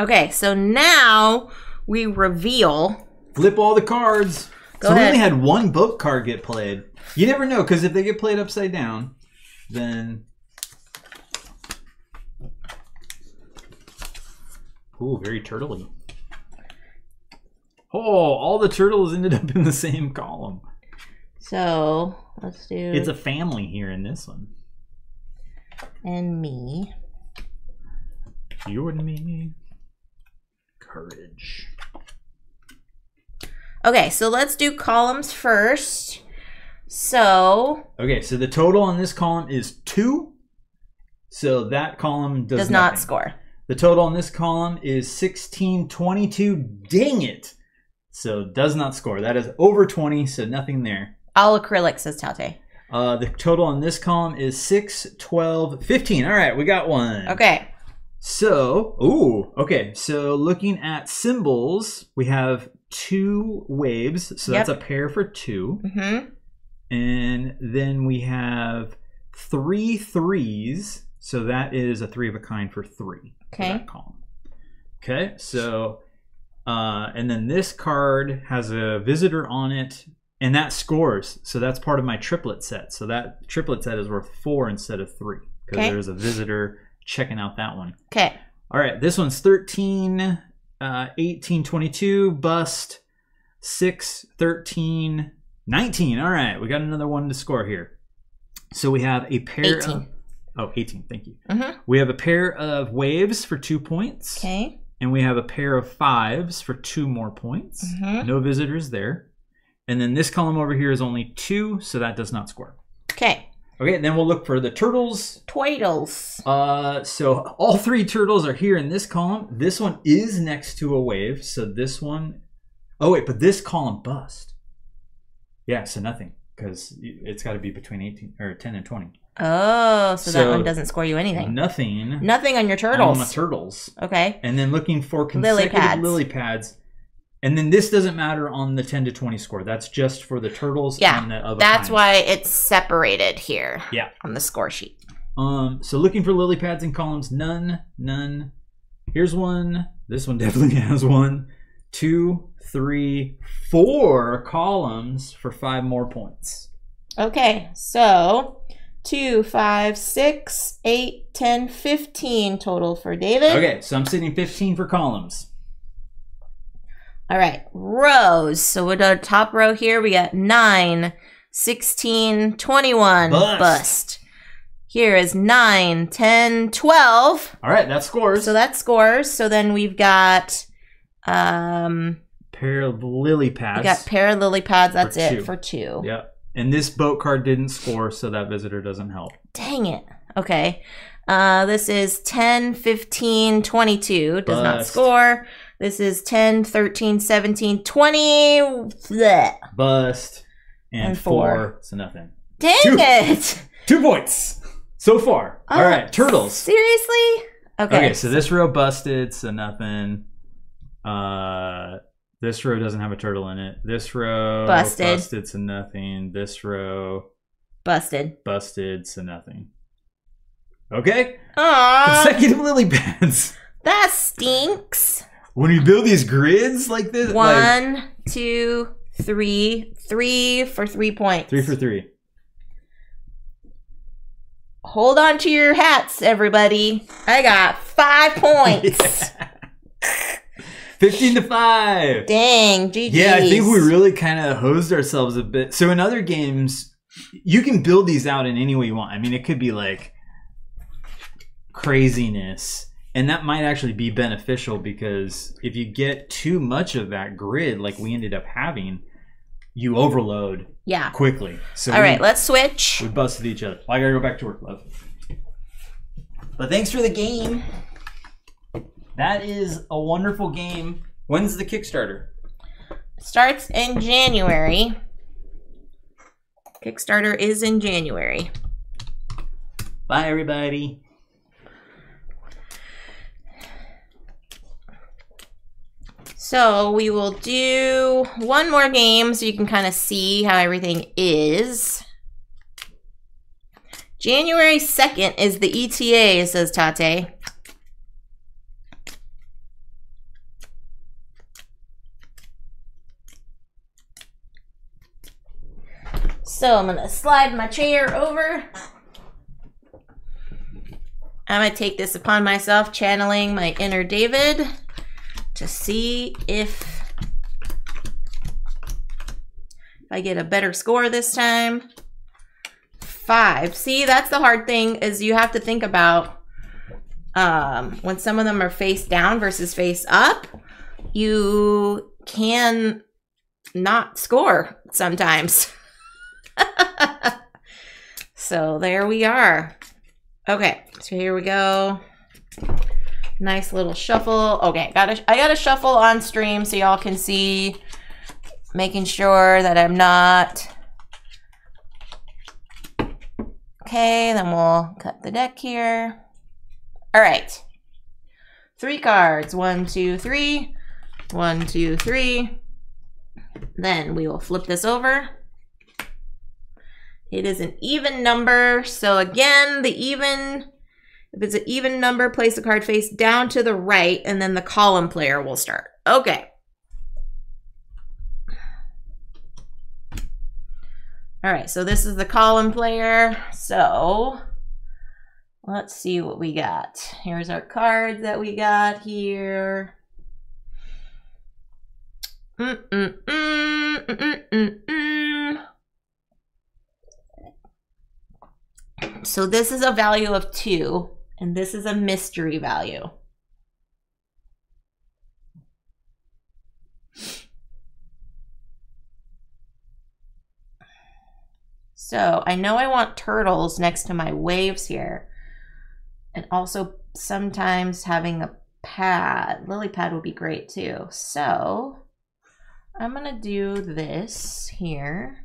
Okay, so now we reveal. Flip all the cards. Go so we only had one boat card get played. You never know, because if they get played upside down, then Ooh, very turtley. Oh, all the turtles ended up in the same column. So let's do It's a family here in this one. and me. You and me. Courage. Okay, so let's do columns first. So Okay, so the total on this column is two. So that column does, does not score. The total on this column is 1622. Dang it. So does not score. That is over 20, so nothing there. All acrylic says Tate. Uh, the total on this column is 6, 12, 15. All right, we got one. Okay. So, ooh, okay. So looking at symbols, we have two waves. So that's a pair for two. Mm-hmm. And then we have three threes. So that is a three of a kind for three. for Okay. that column. Okay, so uh, and then this card has a visitor on it, and that scores. So that's part of my triplet set. So that triplet set is worth four instead of three because Okay. there's a visitor checking out that one. Okay. All right, this one's 13, uh, 18, 22, bust, 6, 13, 19. All right, we got another one to score here. So we have a pair 18. of. Oh, 18, thank you. Mhm. We have a pair of waves for two points. Okay. And we have a pair of fives for two more points. Mhm. No visitors there. And then this column over here is only two, so that does not score. Okay. Okay, and then we'll look for the turtles. Twiddles. Uh, so all three turtles are here in this column. This one is next to a wave, so this one oh wait, but this column bust. Yeah, so nothing because it's got to be between eighteen or ten and twenty. Oh, so, that one doesn't score you anything. Nothing. Nothing on your On turtles. the turtles, okay. and then looking for Lily consecutive pads. lily pads. And then this doesn't matter on the ten to twenty score. That's just for the turtles. Yeah, the other That's kinds. why it's separated here Yeah. on the score sheet. Um, so looking for lily pads and columns, none, none. Here's one. This one definitely has one, two, three, four columns for five more points. Okay, so two, five, six, eight, ten, fifteen total for David. Okay, so I'm sitting 15 for columns. All right, rows. So with the top row here, we got 9, 16, 21, Bust. bust. Here is 9, 10, 12. All right, that scores. So that scores. So then we've got um pair of lily pads. we got pair of lily pads. That's For it for two. Yep. And this boat card didn't score, so that visitor doesn't help. Dang it. Okay. Uh, this is 10, 15, 22. Does not score. This is 10, 13, 17, 20. Blech. Bust. And, And four. four. So nothing. Dang Two. it. Two points so far. All Oh, right, turtles. Seriously? Okay. Okay, so this row busted, so nothing. Uh, this row doesn't have a turtle in it. This row Busted. busted, so nothing. This row Busted. busted, so nothing. Okay, Aww. consecutive lily pads. that stinks. When you build these grids like this, like One, two, three. Three for three points. three for three. Hold on to your hats, everybody. I got five points. Fifteen to five. Dang, GG. Yeah, I think we really kind of hosed ourselves a bit. So in other games, you can build these out in any way you want. I mean, it could be like craziness, and that might actually be beneficial because if you get too much of that grid, like we ended up having, you overload Yeah. quickly. So All we, right, let's switch. we busted each other. I gotta go back to work, love. But thanks for the game. That is a wonderful game. When's the Kickstarter? Starts in January. Kickstarter is in January. Bye, everybody. So we will do one more game so you can kind of see how everything is. January 2nd is the ETA, says Tate. So I'm gonna slide my chair over. I'm gonna take this upon myself, channeling my inner David. To see if I get a better score this time. Five. See, that's the hard thing is you have to think about um, when some of them are face down versus face up, you can not score sometimes. so there we are. Okay, so here we go. Nice little shuffle. Okay, got I got to shuffle on stream so y'all can see, making sure that I'm not. Okay, then we'll cut the deck here. All right. Three cards. One, two, three. One, two, three. Then we will flip this over. It is an even number. So again, the even, if it's an even number, place the card face down to the right and then the column player will start. Okay. All right, so this is the column player. So let's see what we got. Here's our cards that we got here. Mm -mm -mm, so this is a value of two, and this is a mystery value. So I know I want turtles next to my waves here. And also sometimes having a pad, lily pad would be great too. So I'm gonna do this here.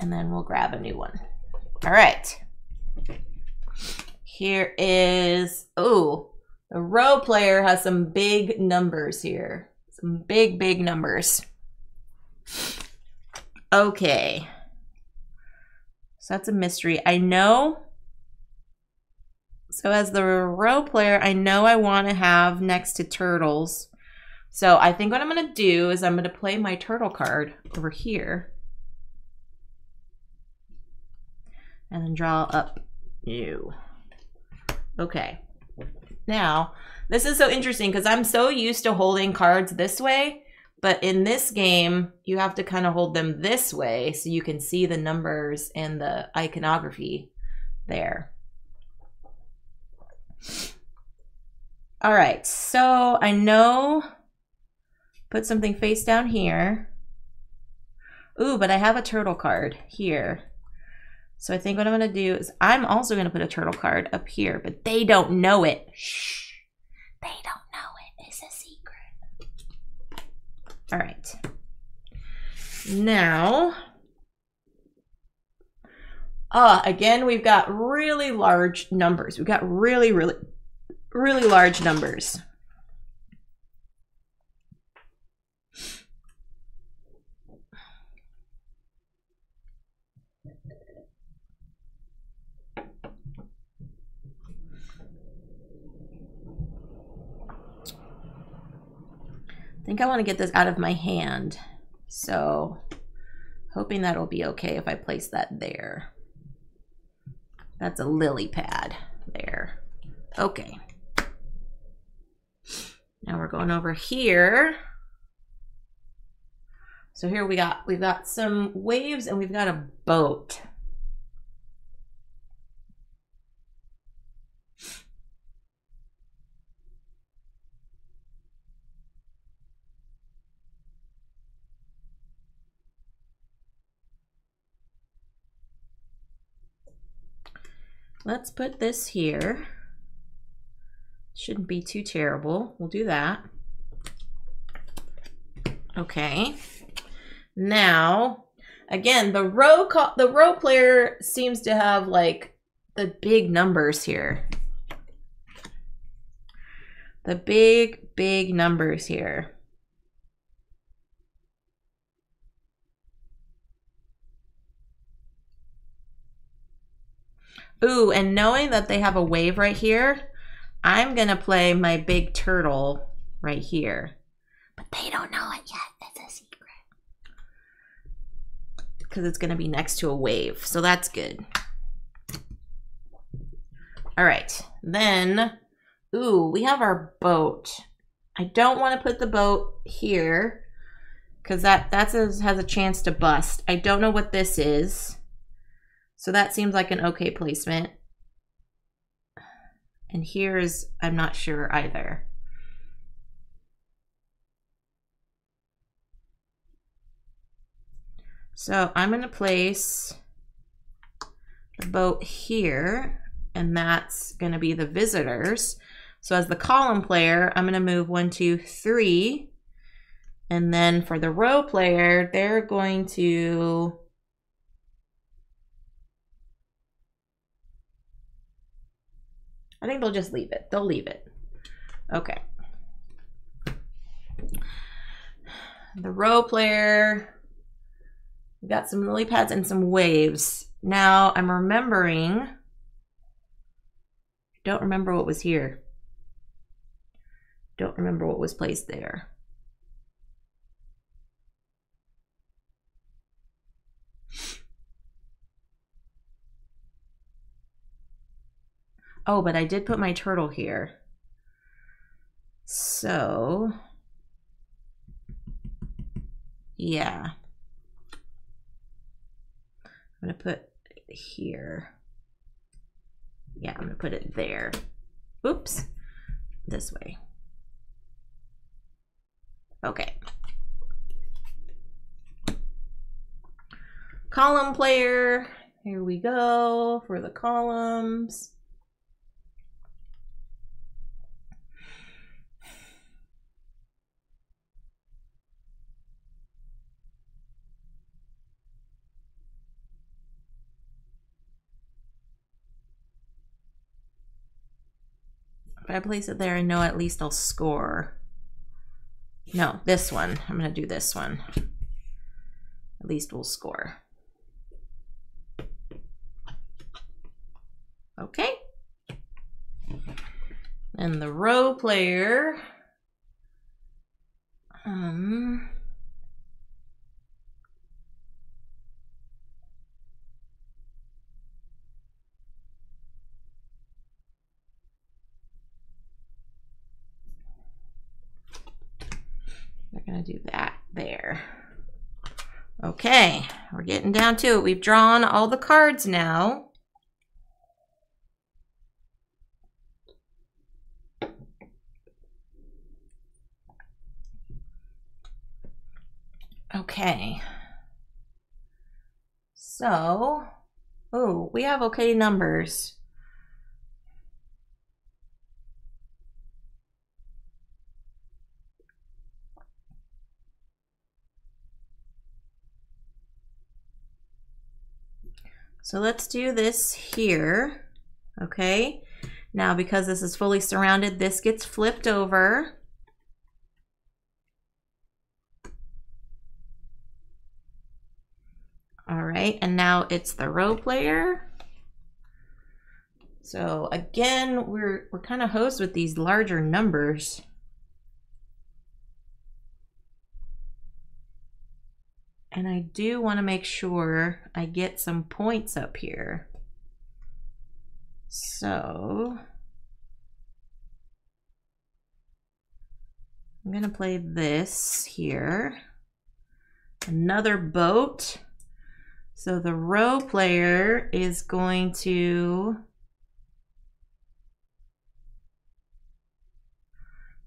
And then we'll grab a new one. All right. Here is, oh, the row player has some big numbers here. Some big, big numbers. Okay. So that's a mystery. I know. So as the row player, I know I want to have next to turtles. So I think what I'm going to do is I'm going to play my turtle card over here. And then draw up you. Okay. Now, this is so interesting because I'm so used to holding cards this way but in this game, you have to kind of hold them this way so you can see the numbers and the iconography there. All right, so I know, put something face down here. Ooh, but I have a turtle card here. So I think what I'm gonna do is I'm also gonna put a turtle card up here, but they don't know it. Shh, they don't know it. It's a secret. All right. Now, uh, again, we've got really large numbers. We've got really, really, really large numbers. I think I want to get this out of my hand. So hoping that'll be okay if I place that there. That's a lily pad there. Okay. Now we're going over here. So here we got, we've got some waves and we've got a boat. Let's put this here. Shouldn't be too terrible. We'll do that. Okay. Now, again, the row the row player seems to have like the big numbers here. The big, big numbers here. Ooh, and knowing that they have a wave right here, I'm going to play my big turtle right here. But they don't know it yet. It's a secret. Because it's going to be next to a wave. So that's good. All right. Then, Ooh, we have our boat. I don't want to put the boat here because that that's a, has a chance to bust. I don't know what this is. So that seems like an okay placement. And here's, I'm not sure either. So I'm going to place the boat here, and that's going to be the visitors. So as the column player, I'm going to move one, two, three. And then for the row player, they're going to I think they'll just leave it. They'll leave it. Okay. The row player. We've got some lily pads and some waves. Now I'm remembering. Don't remember what was here. Don't remember what was placed there. Oh, but I did put my turtle here. So, yeah. I'm going to put it here. Yeah, I'm going to put it there. Oops. This way. Okay. Column player. Here we go for the columns. I place it there, I know at least I'll score. No, this one. I'm going to do this one. At least we'll score. Okay. And the row player. Um, We're going to do that there. Okay, we're getting down to it. We've drawn all the cards now. Okay. So, oh, we have okay numbers. So let's do this here, okay? Now, because this is fully surrounded, this gets flipped over. All right, and now it's the row player. So again, we're, we're kind of hosed with these larger numbers. And I do want to make sure I get some points up here. So I'm going to play this here. Another boat. So the row player is going to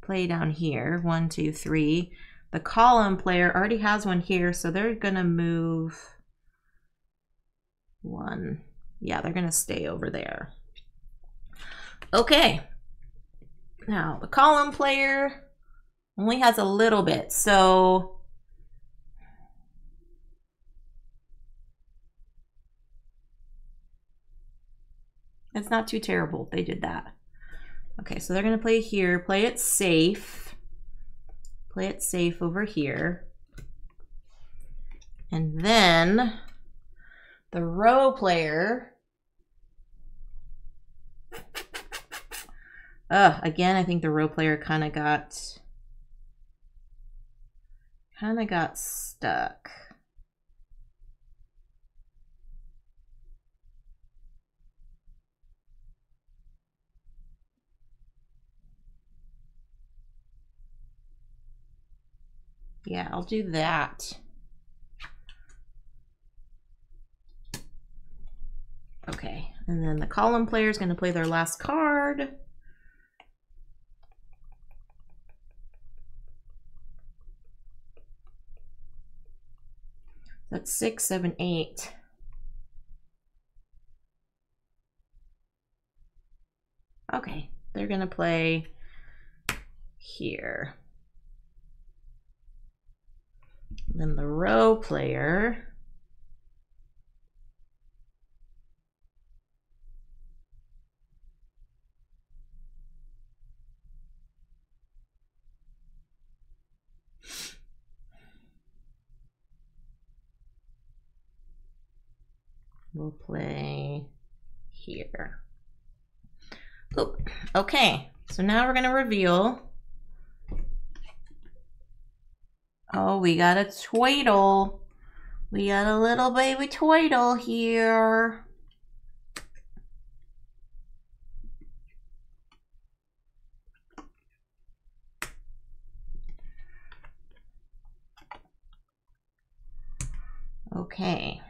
play down here. One, two, three. The column player already has one here, so they're gonna move one. Yeah, they're gonna stay over there. Okay. Now, the column player only has a little bit, so it's not too terrible. They did that. Okay, so they're gonna play here, play it safe play it safe over here. And then the row player. Uh, again, I think the row player kind of got kind of got stuck. Yeah, I'll do that. Okay, and then the column player is going to play their last card. That's six, seven, eight. Okay, they're going to play here. Then the row player. We'll play here. Oop. Okay, so now we're going to reveal. Oh, we got a Tweedle. We got a little baby Tweedle here. Okay.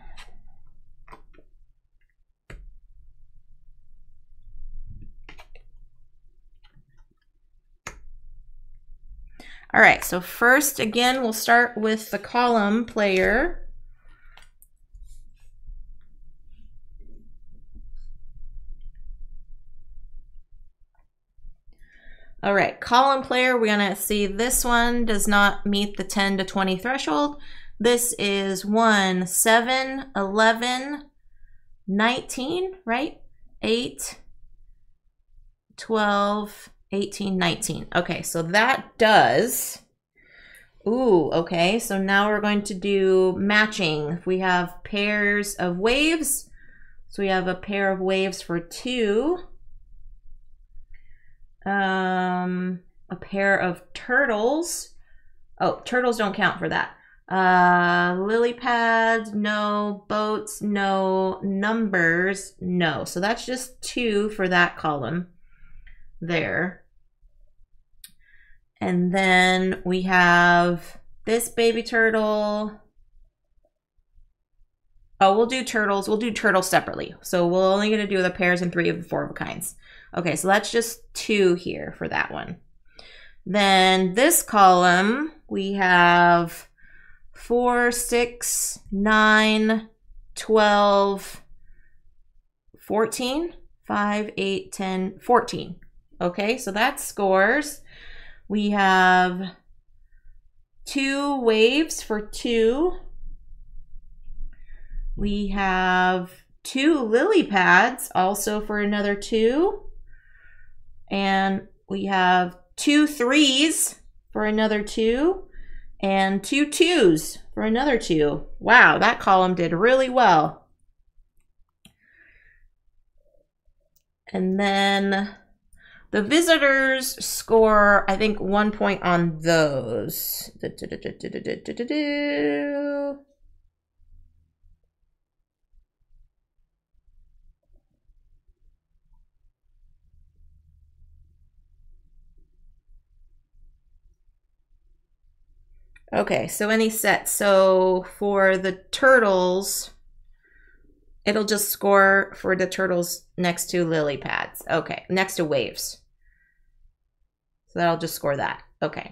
All right, so first, again, we'll start with the column player. All right, column player, we're gonna see this one does not meet the 10 to 20 threshold. This is 1, 7, 11, 19, right? 8, 12, 18, 19. Okay, so that does. Ooh, okay, so now we're going to do matching. We have pairs of waves, so we have a pair of waves for two. Um, a pair of turtles. Oh, turtles don't count for that. Uh, lily pads, no. Boats, no. Numbers, no. So that's just two for that column there. And then we have this baby turtle. Oh, we'll do turtles. We'll do turtles separately. So we're only going to do the pairs and three of the four of kinds. Okay, so that's just two here for that one. Then this column, we have four, six, nine, 12, 14, 5, 8, 10, 14. Okay, so that scores. We have two waves for two. We have two lily pads also for another two. And we have two threes for another two. And two twos for another two. Wow, that column did really well. And then the visitors score, I think, one point on those. Okay, so any set. So for the turtles, it'll just score for the turtles next to lily pads. Okay, next to waves. So that'll just score that. Okay.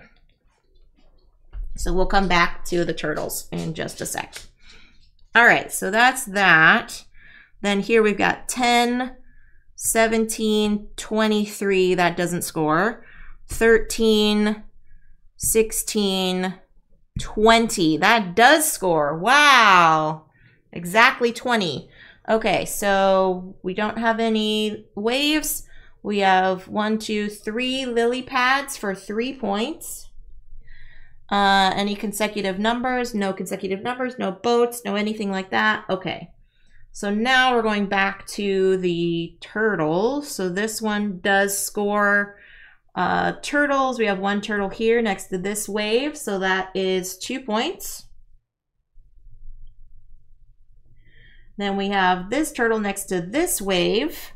So we'll come back to the turtles in just a sec. All right, so that's that. Then here we've got 10, 17, 23, that doesn't score. 13, 16, 20, that does score. Wow, exactly 20. Okay, so we don't have any waves. We have one, two, three lily pads for three points. Uh, any consecutive numbers? No consecutive numbers, no boats, no anything like that. Okay, so now we're going back to the turtles. So this one does score uh, turtles. We have one turtle here next to this wave, so that is two points. Then we have this turtle next to this wave,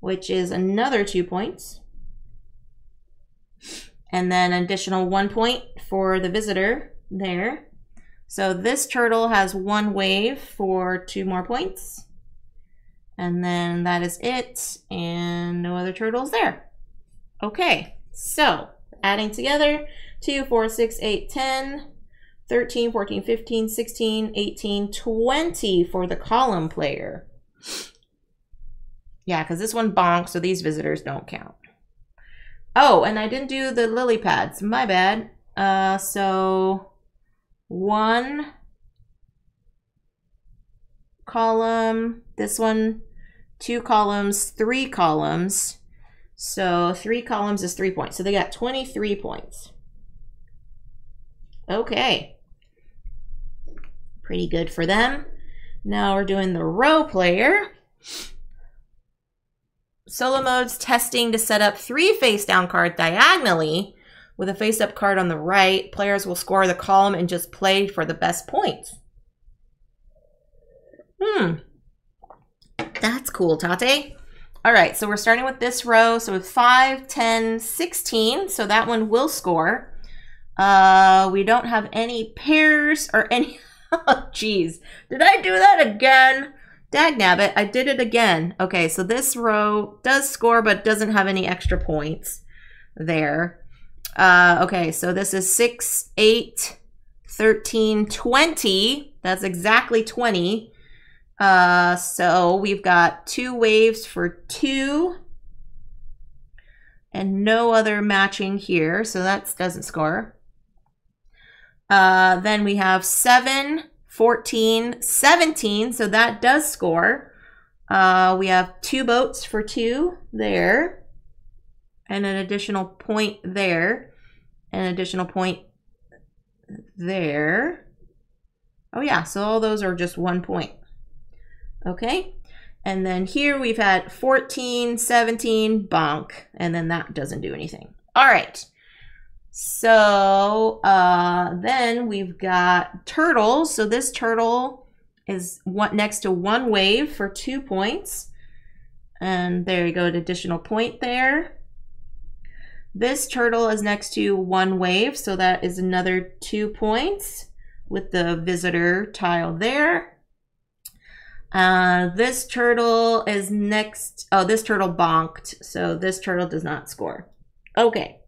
which is another two points. And then additional one point for the visitor there. So this turtle has one wave for two more points. And then that is it, and no other turtles there. Okay, so adding together 2, 4, 6, 8, 10, 13, 14, 15, 16, 18, 20 for the column player. Yeah, because this one bonks, so these visitors don't count. Oh, and I didn't do the lily pads. My bad. Uh, so one column, this one, two columns, three columns. So three columns is three points. So they got 23 points. Okay. Pretty good for them. Now we're doing the row player. Solo mode's testing to set up three face down cards diagonally with a face up card on the right. Players will score the column and just play for the best points. Hmm. That's cool, Tate. All right, so we're starting with this row. So with 5, 10, 16. So that one will score. Uh, we don't have any pairs or any... oh, jeez. Did I do that again? Dag Dagnabbit, I did it again. Okay, so this row does score, but doesn't have any extra points there. Uh, okay, so this is 6, 8, 13, 20. That's exactly 20. Uh, so we've got two waves for two. And no other matching here, so that doesn't score. Uh, then we have 7, 14, 17, so that does score. Uh, we have two boats for two there, and an additional point there, an additional point there. Oh yeah, so all those are just one point. Okay, and then here we've had 14, 17, bonk, and then that doesn't do anything. All right. So uh, then we've got turtles. So this turtle is one, next to one wave for two points. And there you go, an additional point there. This turtle is next to one wave, so that is another two points with the visitor tile there. Uh, this turtle is next, oh, this turtle bonked, so this turtle does not score. Okay.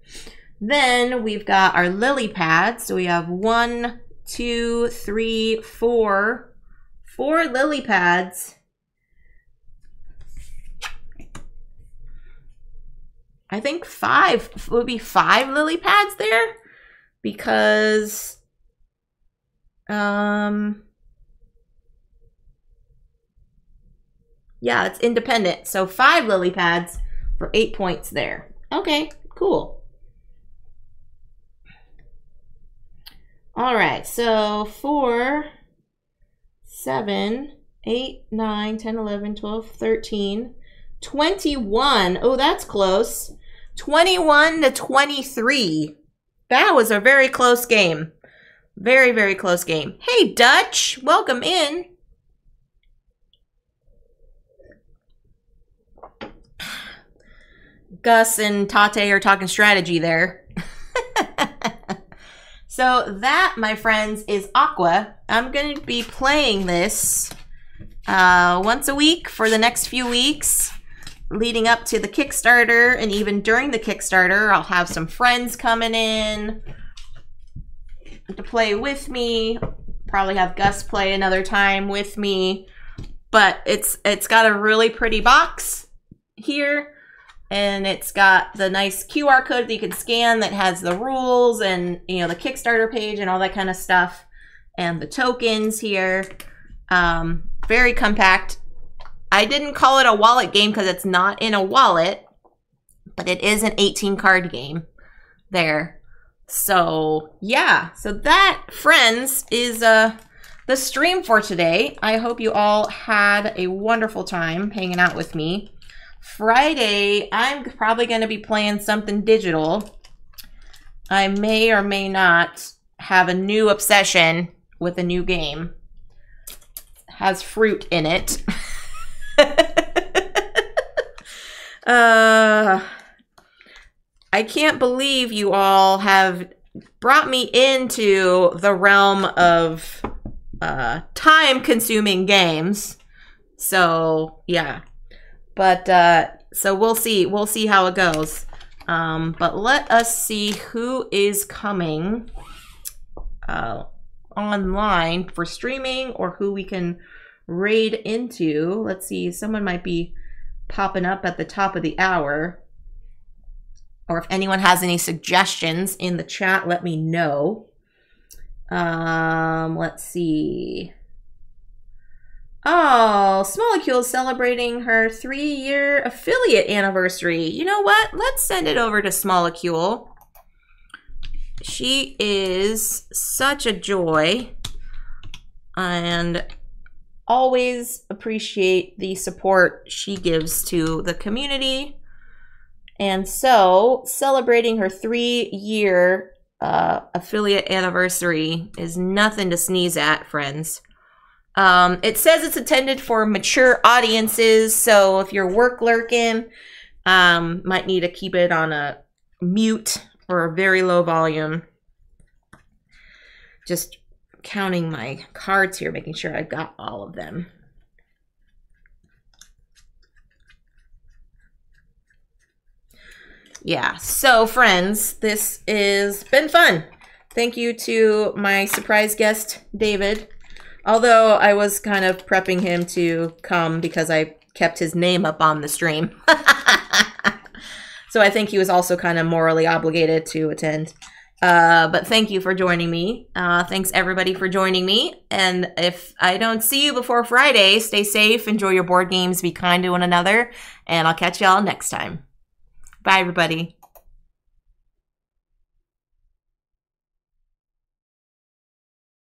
Then we've got our lily pads. So we have one, two, three, four, four lily pads. I think five would be five lily pads there because um yeah, it's independent. So five lily pads for eight points there. Okay, cool. All right, so 4, 7, 8, 9, 10, 11, 12, 13, 21. Oh, that's close. 21 to 23. That was a very close game. Very, very close game. Hey, Dutch, welcome in. Gus and Tate are talking strategy there. So that, my friends, is Aqua. I'm going to be playing this uh, once a week for the next few weeks leading up to the Kickstarter and even during the Kickstarter. I'll have some friends coming in to play with me. Probably have Gus play another time with me. But it's it's got a really pretty box here and it's got the nice QR code that you can scan that has the rules and you know the Kickstarter page and all that kind of stuff and the tokens here. Um, very compact. I didn't call it a wallet game because it's not in a wallet, but it is an 18 card game there. So yeah, so that friends is uh the stream for today. I hope you all had a wonderful time hanging out with me. Friday, I'm probably going to be playing something digital. I may or may not have a new obsession with a new game. Has fruit in it. uh, I can't believe you all have brought me into the realm of uh, time consuming games. So, yeah. But uh, so we'll see. We'll see how it goes. Um, but let us see who is coming uh, online for streaming or who we can raid into. Let's see. Someone might be popping up at the top of the hour. Or if anyone has any suggestions in the chat, let me know. Um, let's see. Oh, Smolecule is celebrating her three year affiliate anniversary. You know what? Let's send it over to Smolecule. She is such a joy and always appreciate the support she gives to the community. And so, celebrating her three year uh, affiliate anniversary is nothing to sneeze at, friends. Um, it says it's intended for mature audiences, so if you're work lurking, um, might need to keep it on a mute or a very low volume. Just counting my cards here, making sure I've got all of them. Yeah, so friends, this has been fun. Thank you to my surprise guest, David. Although I was kind of prepping him to come because I kept his name up on the stream. so I think he was also kind of morally obligated to attend. Uh, but thank you for joining me. Uh, thanks everybody for joining me. And if I don't see you before Friday, stay safe, enjoy your board games, be kind to one another, and I'll catch y'all next time. Bye, everybody.